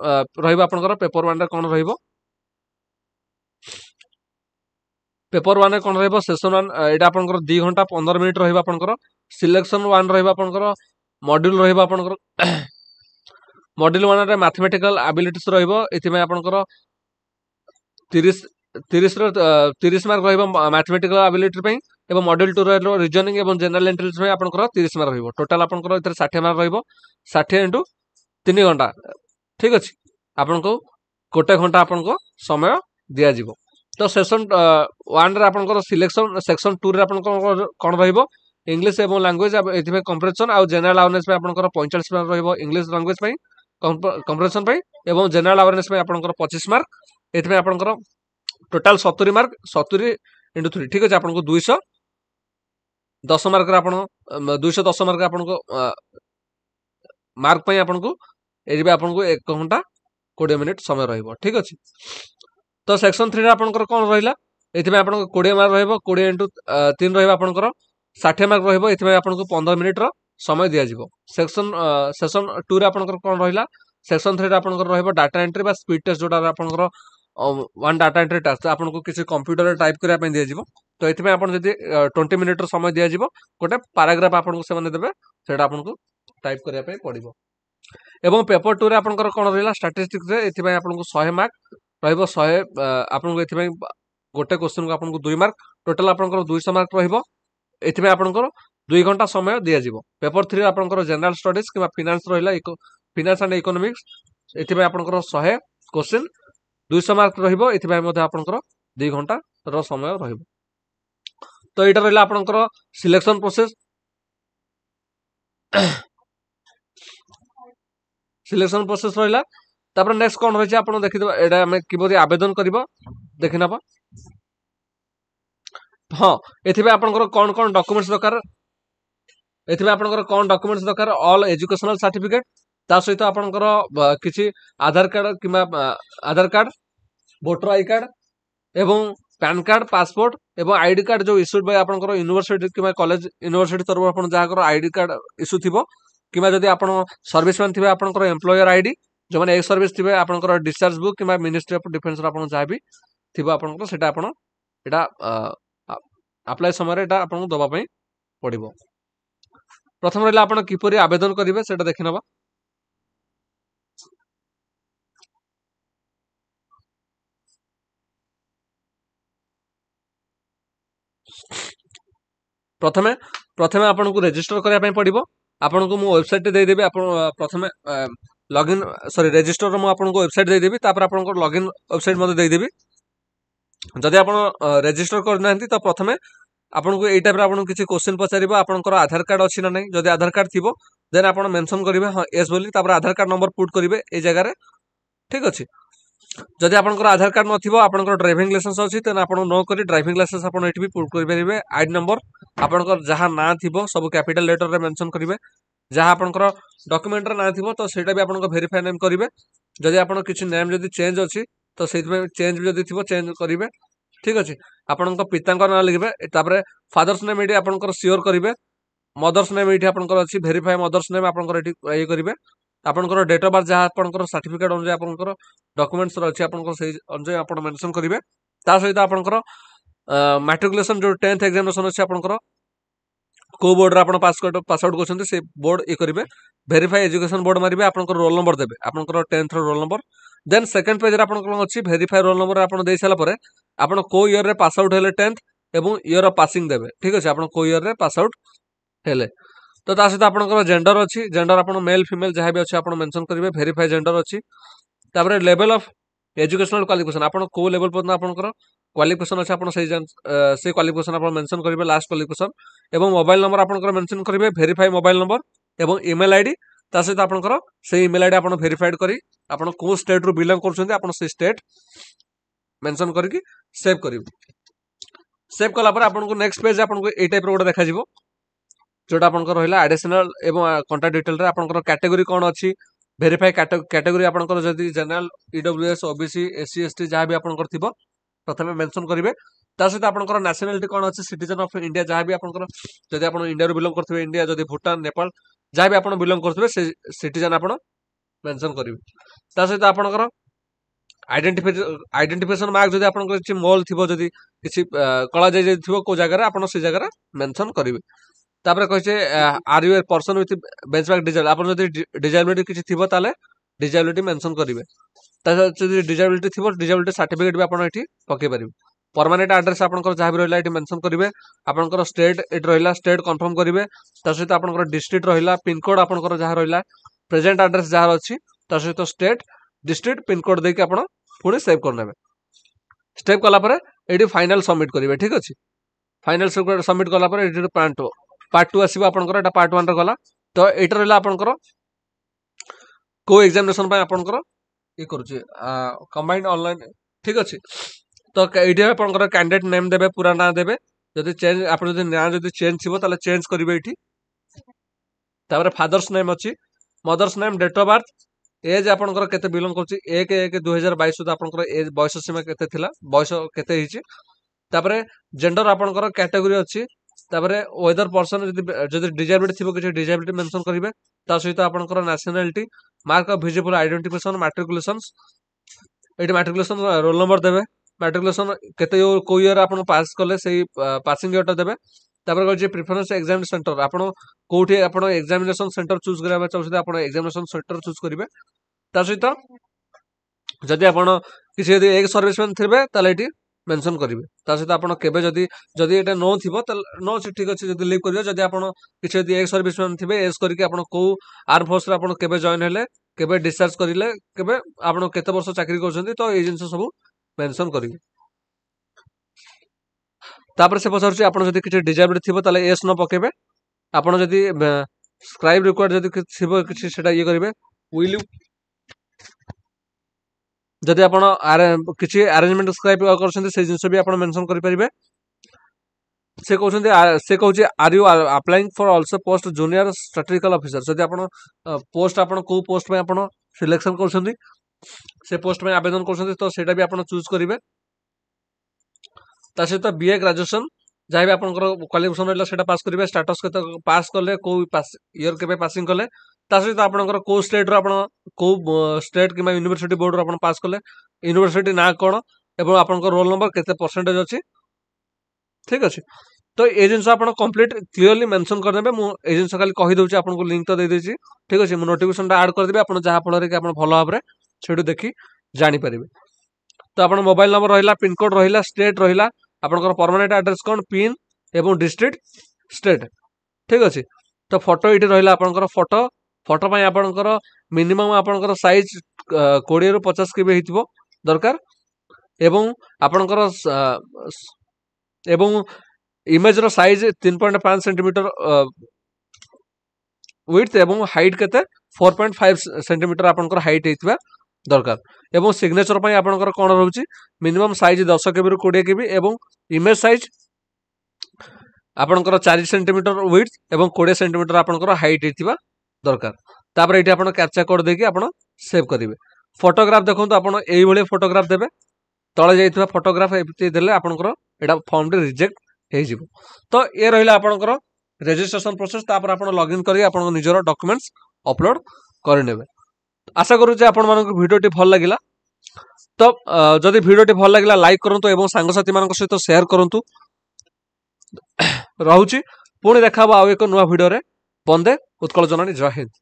ରହିବ ଆପଣଙ୍କର ପେପର ୱାନ୍ରେ କ'ଣ ରହିବ পেপর ওয়ানে কোণ রহব সেসন ওয়ান এটা আপনার দুই ঘন্টা পনেরো মিনিট রহব আপনার সিলেকশন ওয়ান রহব আপনার মড্যুল রহব আপনার মড্যুল ওয়ানরে ম্যাথমেটিকাল আবিলিটিস রহব এপাই আপনার ତିରିଶ ତିରିଶ ମାର୍କ ରହିବ ମାଥମେଟିକାଲ ଆବିଲିଟି ପାଇଁ ଏବଂ ମଡେଲ ଟୁର ରିଜନିଂ ଏବଂ ଜେନେରାଲ ଏଣ୍ଟ୍ରାନ୍ସ ପାଇଁ ଆପଣଙ୍କର ତିରିଶ ମାର୍କ ରହିବ ଟୋଟାଲ ଆପଣଙ୍କର ଏଥିରେ ଷାଠିଏ ମାର୍କ ରହିବ ଷାଠିଏ ଇଣ୍ଟୁ ତିନି ଘଣ୍ଟା ଠିକ ଅଛି ଆପଣଙ୍କୁ ଗୋଟେ ଘଣ୍ଟା ଆପଣଙ୍କୁ ସମୟ ଦିଆଯିବ ତ ସେସନ ୱାନରେ ଆପଣଙ୍କର ସିଲେକ୍ସନ ସେକ୍ସନ ଟୁରେ ଆପଣଙ୍କ କ'ଣ ରହିବ ଇଂଲିଶ ଏବଂ ଲାଙ୍ଗୁଏଜ ଏଥିପାଇଁ କମ୍ପ୍ରେସନ୍ ଆଉ ଜେନେରାଲ ଆୱାରନେସ୍ ପାଇଁ ଆପଣଙ୍କର ପଇଁଚାଳିଶ ମାର୍କ ରହିବ ଇଂଲିଶ ଲାଙ୍ଗୁଏଜ ପାଇଁ କମ୍ପ୍ରେସନ୍ ପାଇଁ ଏବଂ ଜେନେରାଲ ଆୱାରନେସ୍ ପାଇଁ ଆପଣଙ୍କର ପଚିଶ ମାର୍କ टोटल 70 70 मार्क 3 एपि टोटाल सतुरी मर्क सतुरी मार्क थ्री ठिक मार्क दुईश दस मर्क दुईश दस मर्क 1 घंटा 20 किट समय र ठिक अहिले त सेक्सन थ्री रहइबो कि रोड इन्टु तिन र आठ मर्क रह पन्ध्र मिनट र समय सेक्शन 2 कोन दिवसन सेक्सन टु कन्सन थ्री रहइबो डाटा एन्ट्री बा स्पिड टेस्ट जोडा ୱାନ୍ ଡାଟା ଏଣ୍ଟ୍ରି ଟାସ୍କ ଆପଣଙ୍କୁ କିଛି କମ୍ପ୍ୟୁଟରରେ ଟାଇପ୍ କରିବା ପାଇଁ ଦିଆଯିବ ତ ଏଥିପାଇଁ ଆପଣ ଯଦି ଟ୍ୱେଣ୍ଟି ମିନିଟ୍ର ସମୟ ଦିଆଯିବ ଗୋଟେ ପାରାଗ୍ରାଫ୍ ଆପଣଙ୍କୁ ସେମାନେ ଦେବେ ସେଇଟା ଆପଣଙ୍କୁ ଟାଇପ୍ କରିବା ପାଇଁ ପଡ଼ିବ ଏବଂ ପେପର ଟୁରେ ଆପଣଙ୍କର କ'ଣ ରହିଲା ଷ୍ଟାଟିଷ୍ଟିକ୍ସରେ ଏଥିପାଇଁ ଆପଣଙ୍କୁ ଶହେ ମାର୍କ ରହିବ ଶହେ ଆପଣଙ୍କୁ ଏଥିପାଇଁ ଗୋଟେ କୋଶ୍ଚିନ୍କୁ ଆପଣଙ୍କୁ ଦୁଇ ମାର୍କ ଟୋଟାଲ୍ ଆପଣଙ୍କର ଦୁଇଶହ ମାର୍କ ରହିବ ଏଥିପାଇଁ ଆପଣଙ୍କର ଦୁଇ ଘଣ୍ଟା ସମୟ ଦିଆଯିବ ପେପର ଥ୍ରୀରେ ଆପଣଙ୍କର ଜେନେରାଲ୍ ଷ୍ଟଡିଜ୍ କିମ୍ବା ଫିନାନ୍ସ ରହିଲା ଫିନାନ୍ସ ଆଣ୍ଡ ଇକୋନୋମିକ୍ସ ଏଥିପାଇଁ ଆପଣଙ୍କର ଶହେ କୋଶ୍ଚିନ୍ ଦୁଇଶହ ମାର୍କ ରହିବ ଏଥିପାଇଁ ମଧ୍ୟ ଆପଣଙ୍କର ଦୁଇ ଘଣ୍ଟାର ସମୟ ରହିବ ତ ଏଇଟା ରହିଲା ଆପଣଙ୍କର ସିଲେକ୍ସନ ପ୍ରୋସେସ୍ ସିଲେକ୍ସନ ପ୍ରୋସେସ୍ ରହିଲା ତାପରେ ନେକ୍ସଟ କ'ଣ ରହିଛି ଆପଣ ଦେଖିଦେବା ଏଇଟା ଆମେ କିପରି ଆବେଦନ କରିବ ଦେଖିନେବା ହଁ ଏଥିପାଇଁ ଆପଣଙ୍କର କ'ଣ କ'ଣ ଡକୁମେଣ୍ଟସ ଦରକାର ଏଥିପାଇଁ ଆପଣଙ୍କର କ'ଣ ଡକୁମେଣ୍ଟସ ଦରକାର ଅଲ୍ ଏଜୁକେସନାଲ ସାର୍ଟିଫିକେଟ୍ ତା ସହିତ ଆପଣଙ୍କର କିଛି ଆଧାର କାର୍ଡ଼ କିମ୍ବା Aadhaar card voter I card ଏବଂ ପ୍ୟାନ୍ କାର୍ଡ଼ ପାସପୋର୍ଟ ଏବଂ ଆଇ ଡି କାର୍ଡ଼ ଯେଉଁ ଇସ୍ୟୁଡ଼୍ ବାଇ ଆପଣଙ୍କର ୟୁନିଭର୍ସିଟି କିମ୍ବା କଲେଜ ୟୁନିଭର୍ସିଟି ତରଫରୁ ଆପଣ ଯାହାଙ୍କର ଆଇ ଡି କାର୍ଡ଼ ଇସ୍ୟୁ ଥିବ କିମ୍ବା ଯଦି ଆପଣ ସର୍ଭିସମ୍ୟାନ୍ ଥିବେ ଆପଣଙ୍କର ଏମ୍ପ୍ଲୟର ଆଇ ଡି ଯେଉଁମାନେ ଏକ୍ସ ସର୍ଭିସ୍ ଥିବେ ଆପଣଙ୍କର ଡିସଚାର୍ଜ ବୁକ୍ କିମ୍ବା ମିନିଷ୍ଟ୍ରି ଅଫ୍ ଡିଫେନ୍ସର ଆପଣ ଯାହା ବି ଥିବ ଆପଣଙ୍କର ସେଇଟା ଆପଣ ଏଇଟା ଆପ୍ଲାଏ ସମୟରେ ଏଇଟା ଆପଣଙ୍କୁ ଦେବା ପାଇଁ ପଡ଼ିବ ପ୍ରଥମ ରହିଲା ଆପଣ କିପରି ଆବେଦନ କରିବେ ସେଇଟା ଦେଖିନେବା ପ୍ରଥମେ ପ୍ରଥମେ ଆପଣଙ୍କୁ ରେଜିଷ୍ଟର କରିବା ପାଇଁ ପଡ଼ିବ ଆପଣଙ୍କୁ ମୁଁ ୱେବସାଇଟ୍ଟେ ଦେଇଦେବି ଆପଣ ପ୍ରଥମେ ଲଗ୍ଇନ୍ ସରି ରେଜିଷ୍ଟରର ମୁଁ ଆପଣଙ୍କୁ ୱେବସାଇଟ୍ ଦେଇଦେବି ତାପରେ ଆପଣଙ୍କର ଲଗ୍ଇନ୍ ୱେବସାଇଟ୍ ମଧ୍ୟ ଦେଇଦେବି ଯଦି ଆପଣ ରେଜିଷ୍ଟର କରିନାହାନ୍ତି ତ ପ୍ରଥମେ ଆପଣଙ୍କୁ ଏଇ ଟାଇପ୍ରେ ଆପଣଙ୍କୁ କିଛି କୋଶ୍ଚିନ୍ ପଚାରିବ ଆପଣଙ୍କର ଆଧାର କାର୍ଡ଼ ଅଛି ନା ନାହିଁ ଯଦି ଆଧାର କାର୍ଡ଼ ଥିବ ଦେନ୍ ଆପଣ ମେନସନ୍ କରିବେ ହଁ ଏସ୍ ବୋଲି ତାପରେ ଆଧାର କାର୍ଡ଼ ନମ୍ବର ପୁଟ୍ କରିବେ ଏଇ ଜାଗାରେ ଠିକ୍ ଅଛି ଯଦି ଆପଣଙ୍କର ଆଧାର କାର୍ଡ଼ ନଥିବ ଆପଣଙ୍କର ଡ୍ରାଇଭିଂ ଲାଇସେନ୍ସ ଅଛି ତେଣୁ ଆପଣ ନ କରି ଡ୍ରାଇଭିଂ ଲାଇସେନ୍ସ ଆପଣ ଏଠି ବି ପ୍ରୁଭ୍ କରିପାରିବେ ଆଇଡି ନମ୍ବର ଆପଣଙ୍କର ଯାହା ନାଁ ଥିବ ସବୁ କ୍ୟାପିଟାଲ ଲେଟର୍ରେ ମେନସନ୍ କରିବେ ଯାହା ଆପଣଙ୍କର ଡକ୍ୟୁମେଣ୍ଟର ନାଁ ଥିବ ତ ସେଇଟା ବି ଆପଣଙ୍କ ଭେରିଫାଏ ନେମ୍ କରିବେ ଯଦି ଆପଣ କିଛି ନେମ୍ ଯଦି ଚେଞ୍ଜ ଅଛି ତ ସେଇଥିପାଇଁ ଚେଞ୍ଜ ବି ଯଦି ଥିବ ଚେଞ୍ଜ କରିବେ ଠିକ୍ ଅଛି ଆପଣଙ୍କ ପିତାଙ୍କ ନାଁ ଲେଖିବେ ତାପରେ ଫାଦର୍ସ ନେମ୍ ଏଠି ଆପଣଙ୍କର ସିଓର କରିବେ ମଦର୍ସ ନେମ୍ ଏଠି ଆପଣଙ୍କର ଅଛି ଭେରିଫାଏ ମଦର୍ସ ନେମ୍ ଆପଣଙ୍କର ଏଠି ଇଏ କରିବେ ଆପଣଙ୍କର ଡେଟ୍ ଅଫ୍ ବାର୍ଥ ଯାହା ଆପଣଙ୍କର ସାର୍ଟିଫିକେଟ୍ ଅନୁଯାୟୀ ଆପଣଙ୍କର ଡକୁମେଣ୍ଟସ୍ ଅଛି ଆପଣଙ୍କର ସେଇ ଅନୁଯାୟୀ ଆପଣ ମେନସନ୍ କରିବେ ତା ସହିତ ଆପଣଙ୍କର ମାଟ୍ରିକୁଲେସନ୍ ଯେଉଁ ଟେନ୍ଥ ଏକ୍ଜାମିନେସନ୍ ଅଛି ଆପଣଙ୍କର କେଉଁ ବୋର୍ଡ଼ରେ ଆପଣ ପାସ୍ ପାସ୍ ଆଉଟ୍ କରୁଛନ୍ତି ସେ ବୋର୍ଡ଼ ଇଏ କରିବେ ଭେରିଫାଏ ଏଜୁକେସନ୍ ବୋର୍ଡ଼ ମାରିବେ ଆପଣଙ୍କର ରୋଲ୍ ନମ୍ବର ଦେବେ ଆପଣଙ୍କର ଟେନ୍ଥର ରୋଲ୍ ନମ୍ବର ଦେନ୍ ସେକେଣ୍ଡ ପେଜ୍ରେ ଆପଣଙ୍କର ଅଛି ଭେରିଫାଏ ରୋଲ୍ ନମ୍ବର ଆପଣ ଦେଇସାରିଲା ପରେ ଆପଣ କେଉଁ ଇୟର୍ରେ ପାସ୍ ଆଉଟ୍ ହେଲେ ଟେନ୍ଥ ଏବଂ ଇୟର୍ ଅଫ୍ ପାସିଂ ଦେବେ ଠିକ୍ ଅଛି ଆପଣ କେଉଁ ଇୟର୍ରେ ପାସ୍ ଆଉଟ୍ ହେଲେ ତ ତା ସହିତ ଆପଣଙ୍କର ଜେଣ୍ଡର ଅଛି ଜେଣ୍ଡର ଆପଣ ମେଲ୍ ଫିମେଲ୍ ଯାହା ବି ଅଛି ଆପଣ ମେନସନ୍ କରିବେ ଭେରିଫାଏ ଜେଣ୍ଡର ଅଛି ତାପରେ ଲେଭେଲ୍ ଅଫ୍ ଏଜୁକେସନାଲ୍ କ୍ୱାଲିଫିକେସନ୍ ଆପଣ କେଉଁ ଲେଭେଲ୍ ପର୍ଯ୍ୟନ୍ତ ଆପଣଙ୍କର କ୍ୱାଲିଫିକେସନ୍ ଅଛି ଆପଣ ସେଇ ସେଇ କ୍ୱାଲିଫିକେସନ୍ ଆପଣ ମେନସନ୍ କରିବେ ଲାଷ୍ଟ କ୍ୱାଲିଫିକେସନ୍ ଏବଂ ମୋବାଇଲ୍ ନମ୍ବର ଆପଣଙ୍କର ମେନସନ୍ କରିବେ ଭେରିଫାଏ ମୋବାଇଲ୍ ନମ୍ବର ଏବଂ ଇମେଲ୍ ଆଇଡ଼ି ତା ସହିତ ଆପଣଙ୍କର ସେଇ ଇମେଲ୍ ଆଇଡ଼ି ଆପଣ ଭେରିଫାଏଡ଼୍ କରି ଆପଣ କେଉଁ ଷ୍ଟେଟ୍ରୁ ବିଲଙ୍ଗ କରୁଛନ୍ତି ଆପଣ ସେଇ ଷ୍ଟେଟ୍ ମେନସନ୍ କରିକି ସେଭ୍ କରିବେ ସେଭ୍ କଲା ପରେ ଆପଣଙ୍କୁ ନେକ୍ସଟ ପେଜ୍ ଆପଣଙ୍କୁ ଏଇ ଟାଇପ୍ର ଗୋଟେ ଦେଖାଯିବ ଯେଉଁଟା ଆପଣଙ୍କର ରହିଲା ଆଡିସନାଲ୍ ଏବଂ କଣ୍ଟାକ୍ଟ ଡିଟେଲ୍ରେ ଆପଣଙ୍କର କାଟେଗୋରୀ କ'ଣ ଅଛି ଭେରିଫାଏ କ୍ୟାଟେଗୋରୀ ଆପଣଙ୍କର ଯଦି general EWS C SC ST ଯାହା ବି ଆପଣଙ୍କର ଥିବ ପ୍ରଥମେ ମେନ୍ସନ୍ କରିବେ ତା ସହିତ ଆପଣଙ୍କର ନ୍ୟାସନାଲିଟି କ'ଣ ଅଛି ସିଟିଜେନ୍ ଅଫ୍ ଇଣ୍ଡିଆ ଯାହା ବି ଆପଣଙ୍କର ଯଦି ଆପଣ ଇଣ୍ଡିଆରୁ ବିଲଙ୍ଗ କରୁଥିବେ ଇଣ୍ଡିଆ ଯଦି ଭୁଟାନ ନେପାଳ ଯାହା ବି ଆପଣ ବିଲଙ୍ଗ କରୁଥିବେ ସେ ସିଟିଜେନ୍ ଆପଣ ମେନ୍ସନ୍ କରିବେ ତା ସହିତ ଆପଣଙ୍କର ଆଇଡେଣ୍ଟିଫି ଆଇଡେଣ୍ଟିଫିକେସନ୍ ମାର୍କ ଯଦି ଆପଣଙ୍କର କିଛି ମଲ୍ ଥିବ ଯଦି କିଛି କଳା ଯାଇଯାଇଥିବ କେଉଁ ଜାଗାରେ ଆପଣ ସେ ଜାଗାରେ ମେନ୍ସନ୍ କରିବେ ତାପରେ କହିଛେ are you a person with benchmark disability ଆପଣ ଯଦି ଡିଜାଇବିଲିଟି କିଛି ଥିବ ତାହେଲେ ଡିଜାଇବିଲିଟି ମେନସନ୍ କରିବେ ତା ସହିତ ଯଦି ଡିଜାଇବିଲିଟି ଥିବ ଡିଜାଇବିଲିଟି ସାର୍ଟିଫିକେଟ୍ ବି ଆପଣ ଏଠି ପକାଇ ପାରିବେ ପରମାନେଣ୍ଟ ଆଡ୍ରେସ୍ ଆପଣଙ୍କର ଯାହା ବି ରହିଲା ଏଠି ମେନସନ୍ କରିବେ ଆପଣଙ୍କର ଷ୍ଟେଟ୍ ଏଠି ରହିଲା ଷ୍ଟେଟ୍ କନଫର୍ମ କରିବେ ତା ସହିତ ଆପଣଙ୍କର ଡିଷ୍ଟ୍ରିକ୍ଟ ରହିଲା ପିନ୍କୋଡ଼୍ ଆପଣଙ୍କର ଯାହା ରହିଲା ପ୍ରେଜେଣ୍ଟ ଆଡ୍ରେସ୍ ଯାହାର ଅଛି ତା ସହିତ ଷ୍ଟେଟ୍ ଡିଷ୍ଟ୍ରିକ୍ଟ ପିନ୍କୋଡ଼୍ ଦେଇକି ଆପଣ ପୁଣି ସେଭ୍ କରିନେବେ ସେଭ୍ କଲା ପରେ ଏଠି ଫାଇନାଲ୍ ସବମିଟ୍ କରିବେ ଠିକ୍ ଅଛି ফাইনাল সবমিট কলাপরে এটি প্যান্ট পার্ট টু আসব আপনার এটা পার্ট ওয়ানর গলা তো এটা রহলা আপনার কেউ এক্সামিনেসন আপনার ইয়ে করছি কম্বাইন্ড অনলাইন ঠিক আছে তো এইটি আপনার ক্যান্ডিডেট নেম দেবে পুরা না দেবে যদি চেঞ্জ আপনার যদি না যদি চেঞ্জ থিব তাহলে চেঞ্জ করবে এটি তাপরে ফাদর্স নেম অছি mother's name date of birth age ଆପଣଙ୍କର କେତେ ବିଲଙ୍ଗ କରୁଛି ଏକ ଏକ ଦୁଇ ହଜାର ବାଇଶ ସୁଦ୍ଧା ଆପଣଙ୍କର ଏଜ୍ ବୟସ ସୀମା କେତେ ଥିଲା ବୟସ କେତେ ହେଇଛି ତାପରେ ଜେଣ୍ଡର ଆପଣଙ୍କର କ୍ୟାଟେଗୋରୀ ଅଛି তাপরে ୱେଦର ପର୍ସନ ଯଦି ଯଦି ଡିଜାବିଲିଟି ଥିବ କିଛି ଡିଜାବିଲିଟି ମେନସନ କରିବେ ତା ସହିତ ଆପଣଙ୍କର nationality mark of visible identification matriculation ଏଇଠି ମାଟ୍ରିକୁଲେସନ ରୋଲ ନମ୍ବର ଦେବେ ମାଟ୍ରିକୁଲେସନ କେତେ କୋଉ ଇୟର ଆପଣ ପାସ୍ କଲେ ସେଇ ପାସିଂ ଇୟରଟା ଦେବେ ତାପରେ କହିଛି ପ୍ରିଫରେନ୍ସ ଏକ୍ସାମିନେସନ ସେଣ୍ଟର ଆପଣ କୋଉଠି ଆପଣ ଏକ୍ସାମିନେସନ ସେଣ୍ଟର ଚୁଜ୍ କରିବା ଚାହୁଁଛନ୍ତି ଆପଣ ଏକ୍ସାମିନେସନ ସେଣ୍ଟର ଚୁଜ୍ କରିବେ ତା ସହିତ ଯଦି ଆପଣ କିଛି ଯଦି ଏକ ସର୍ଭିସମ୍ୟାନ୍ ଥିବେ ତାହେଲେ ଏଠି মেনশন করবে তার সহ আপনার কেবে যদি যদি এটা নো তাহলে নো ঠিক আছে যদি লিভ করবে যদি আপনার কিছু যদি এক্স ম্যান থাকবে এস করিকি আপনার কেউ আর্ম ফোর্সরে আপনার কেবে জয়েন হলে কেবে ডিসচার্জ করলে কেবে আপনার কত বর্ষ চাকরি করছেন তো এই জিনিস সব মেনশন করবে তাপরে সে পচারুছি আপনার যদি কিছু ডিজাইবল থাকবে তাহলে এস ন পকাইবে আপনার যদি স্ক্রাইব রিকোয়ার্ড যদি থাকবে কিছু সেটা ইয়ে করবে উইল ইউ ଯଦି ଆପଣ କିଛି ଆରେଞ୍ଜମେଣ୍ଟ ସ୍କ୍ରାଇବ୍ କରିଛନ୍ତି ସେ ଜିନିଷ ବି ଆପଣ ମେନସନ୍ କରିପାରିବେ ସେ କହୁଛନ୍ତି ସେ କହୁଛି are you applying for also post junior strategical officer ଯଦି ଆପଣ ପୋଷ୍ଟ ଆପଣ କେଉଁ ପୋଷ୍ଟ ପାଇଁ ଆପଣ ସିଲେକ୍ସନ୍ କରୁଛନ୍ତି ସେ ପୋଷ୍ଟ ପାଇଁ ଆବେଦନ କରୁଛନ୍ତି ତ ସେଇଟା ବି ଆପଣ ଚୁଜ୍ କରିବେ ତା ସହିତ ବିଏ ଗ୍ରାଜୁଏସନ୍ ଯାହା ବି ଆପଣଙ୍କର କ୍ୱାଲିଫିକେସନ୍ ରହିଲା ସେଇଟା ପାସ୍ କରିବେ ଷ୍ଟାଟସ୍ କେତେ ପାସ୍ କଲେ କେଉଁ ଇୟର୍ କେବେ ପାସିଂ କଲେ ତା ସହିତ ଆପଣଙ୍କର କେଉଁ ଷ୍ଟେଟ୍ରୁ ଆପଣ କେଉଁ ଷ୍ଟେଟ୍ କିମ୍ବା ୟୁନିଭର୍ସିଟି ବୋର୍ଡ଼ରୁ ଆପଣ ପାସ୍ କଲେ ୟୁନିଭର୍ସିଟି ନାଁ କ'ଣ ଏବଂ ଆପଣଙ୍କ ରୋଲ୍ ନମ୍ବର କେତେ ପରସେଣ୍ଟେଜ୍ ଅଛି ଠିକ୍ ଅଛି ତ ଏ ଜିନିଷ ଆପଣ କମ୍ପ୍ଲିଟ୍ କ୍ଲିଅରଲି ମେନସନ୍ କରିଦେବେ ମୁଁ ଏ ଜିନିଷ ଖାଲି କହିଦେଉଛି ଆପଣଙ୍କୁ ଲିଙ୍କ୍ ତ ଦେଇଦେଇଛି ଠିକ୍ ଅଛି ମୁଁ ନୋଟିଫିକେସନ୍ଟା ଆଡ଼୍ କରିଦେବି ଆପଣ ଯାହାଫଳରେ କି ଆପଣ ଭଲ ଭାବରେ ସେଠୁ ଦେଖି ଜାଣିପାରିବେ ତ ଆପଣ ମୋବାଇଲ ନମ୍ବର ରହିଲା ପିନ୍କୋଡ଼୍ ରହିଲା ଷ୍ଟେଟ୍ ରହିଲା ଆପଣଙ୍କର ପରମାନେଣ୍ଟ ଆଡ୍ରେସ୍ କ'ଣ ପିନ୍ ଏବଂ ଡିଷ୍ଟ୍ରିକ୍ଟ ଷ୍ଟେଟ୍ ଠିକ୍ ଅଛି ତ ଫଟୋ ଏଇଠି ରହିଲା ଆପଣଙ୍କର ଫଟୋ ଫଟୋ ପାଇଁ ଆପଣଙ୍କର ମିନିମମ୍ ଆପଣଙ୍କର ସାଇଜ୍ କୋଡ଼ିଏରୁ ପଚାଶ କେବେ ହେଇଥିବ ଦରକାର ଏବଂ ଆପଣଙ୍କର ଏବଂ ଇମେଜ୍ର ସାଇଜ୍ ତିନି ପଏଣ୍ଟ ପାଞ୍ଚ ସେଣ୍ଟିମିଟର ୱିଥ୍ ଏବଂ ହାଇଟ୍ କେତେ ଫୋର୍ ପଏଣ୍ଟ ଫାଇଭ୍ ସେଣ୍ଟିମିଟର ଆପଣଙ୍କର ହାଇଟ୍ ହେଇଥିବା ଦରକାର ଏବଂ ସିଗ୍ନେଚର ପାଇଁ ଆପଣଙ୍କର କ'ଣ ରହୁଛି ମିନିମମ୍ ସାଇଜ୍ ଦଶ କେବିରୁ କୋଡ଼ିଏ କେବି ଏବଂ ଇମେଜ୍ ସାଇଜ୍ ଆପଣଙ୍କର ଚାରି ସେଣ୍ଟିମିଟର ୱିଥ୍ ଏବଂ କୋଡ଼ିଏ ସେଣ୍ଟିମିଟର ଆପଣଙ୍କର ହାଇଟ୍ ହେଇଥିବା দরকার তাপরে এটি আপনার ক্যাপচা কোড দিয়ে আপনার সেভ করবে ফটোগ্রাফ দেখুন আপনার এইভাবে ফটোগ্রাফ দেবে তলে যাই ফটোগ্রাফ এমনি দেলে আপনার এটা ফর্মটি রিজেক্ট হয়ে যাব তো এ রহলা আপনার রেজিষ্ট্রেসন প্রোসেস তাপরে আপনার লগ ইন করি আপনার নিজের ডকুমেন্টস অপলোড করে নেবে আশা করু যে আপনার ভিডিওটি ভাল লাগিলা তো যদি ভিডিওটি ভাল লাগিলা লাইক করতু এবং সাংসাথী মান সহ সেয়ার করতু রহুচি পুঁ দেখা হব আউ এক নয় ভিডিওরে Ponde, odkolo zonani, জয় হিন্দ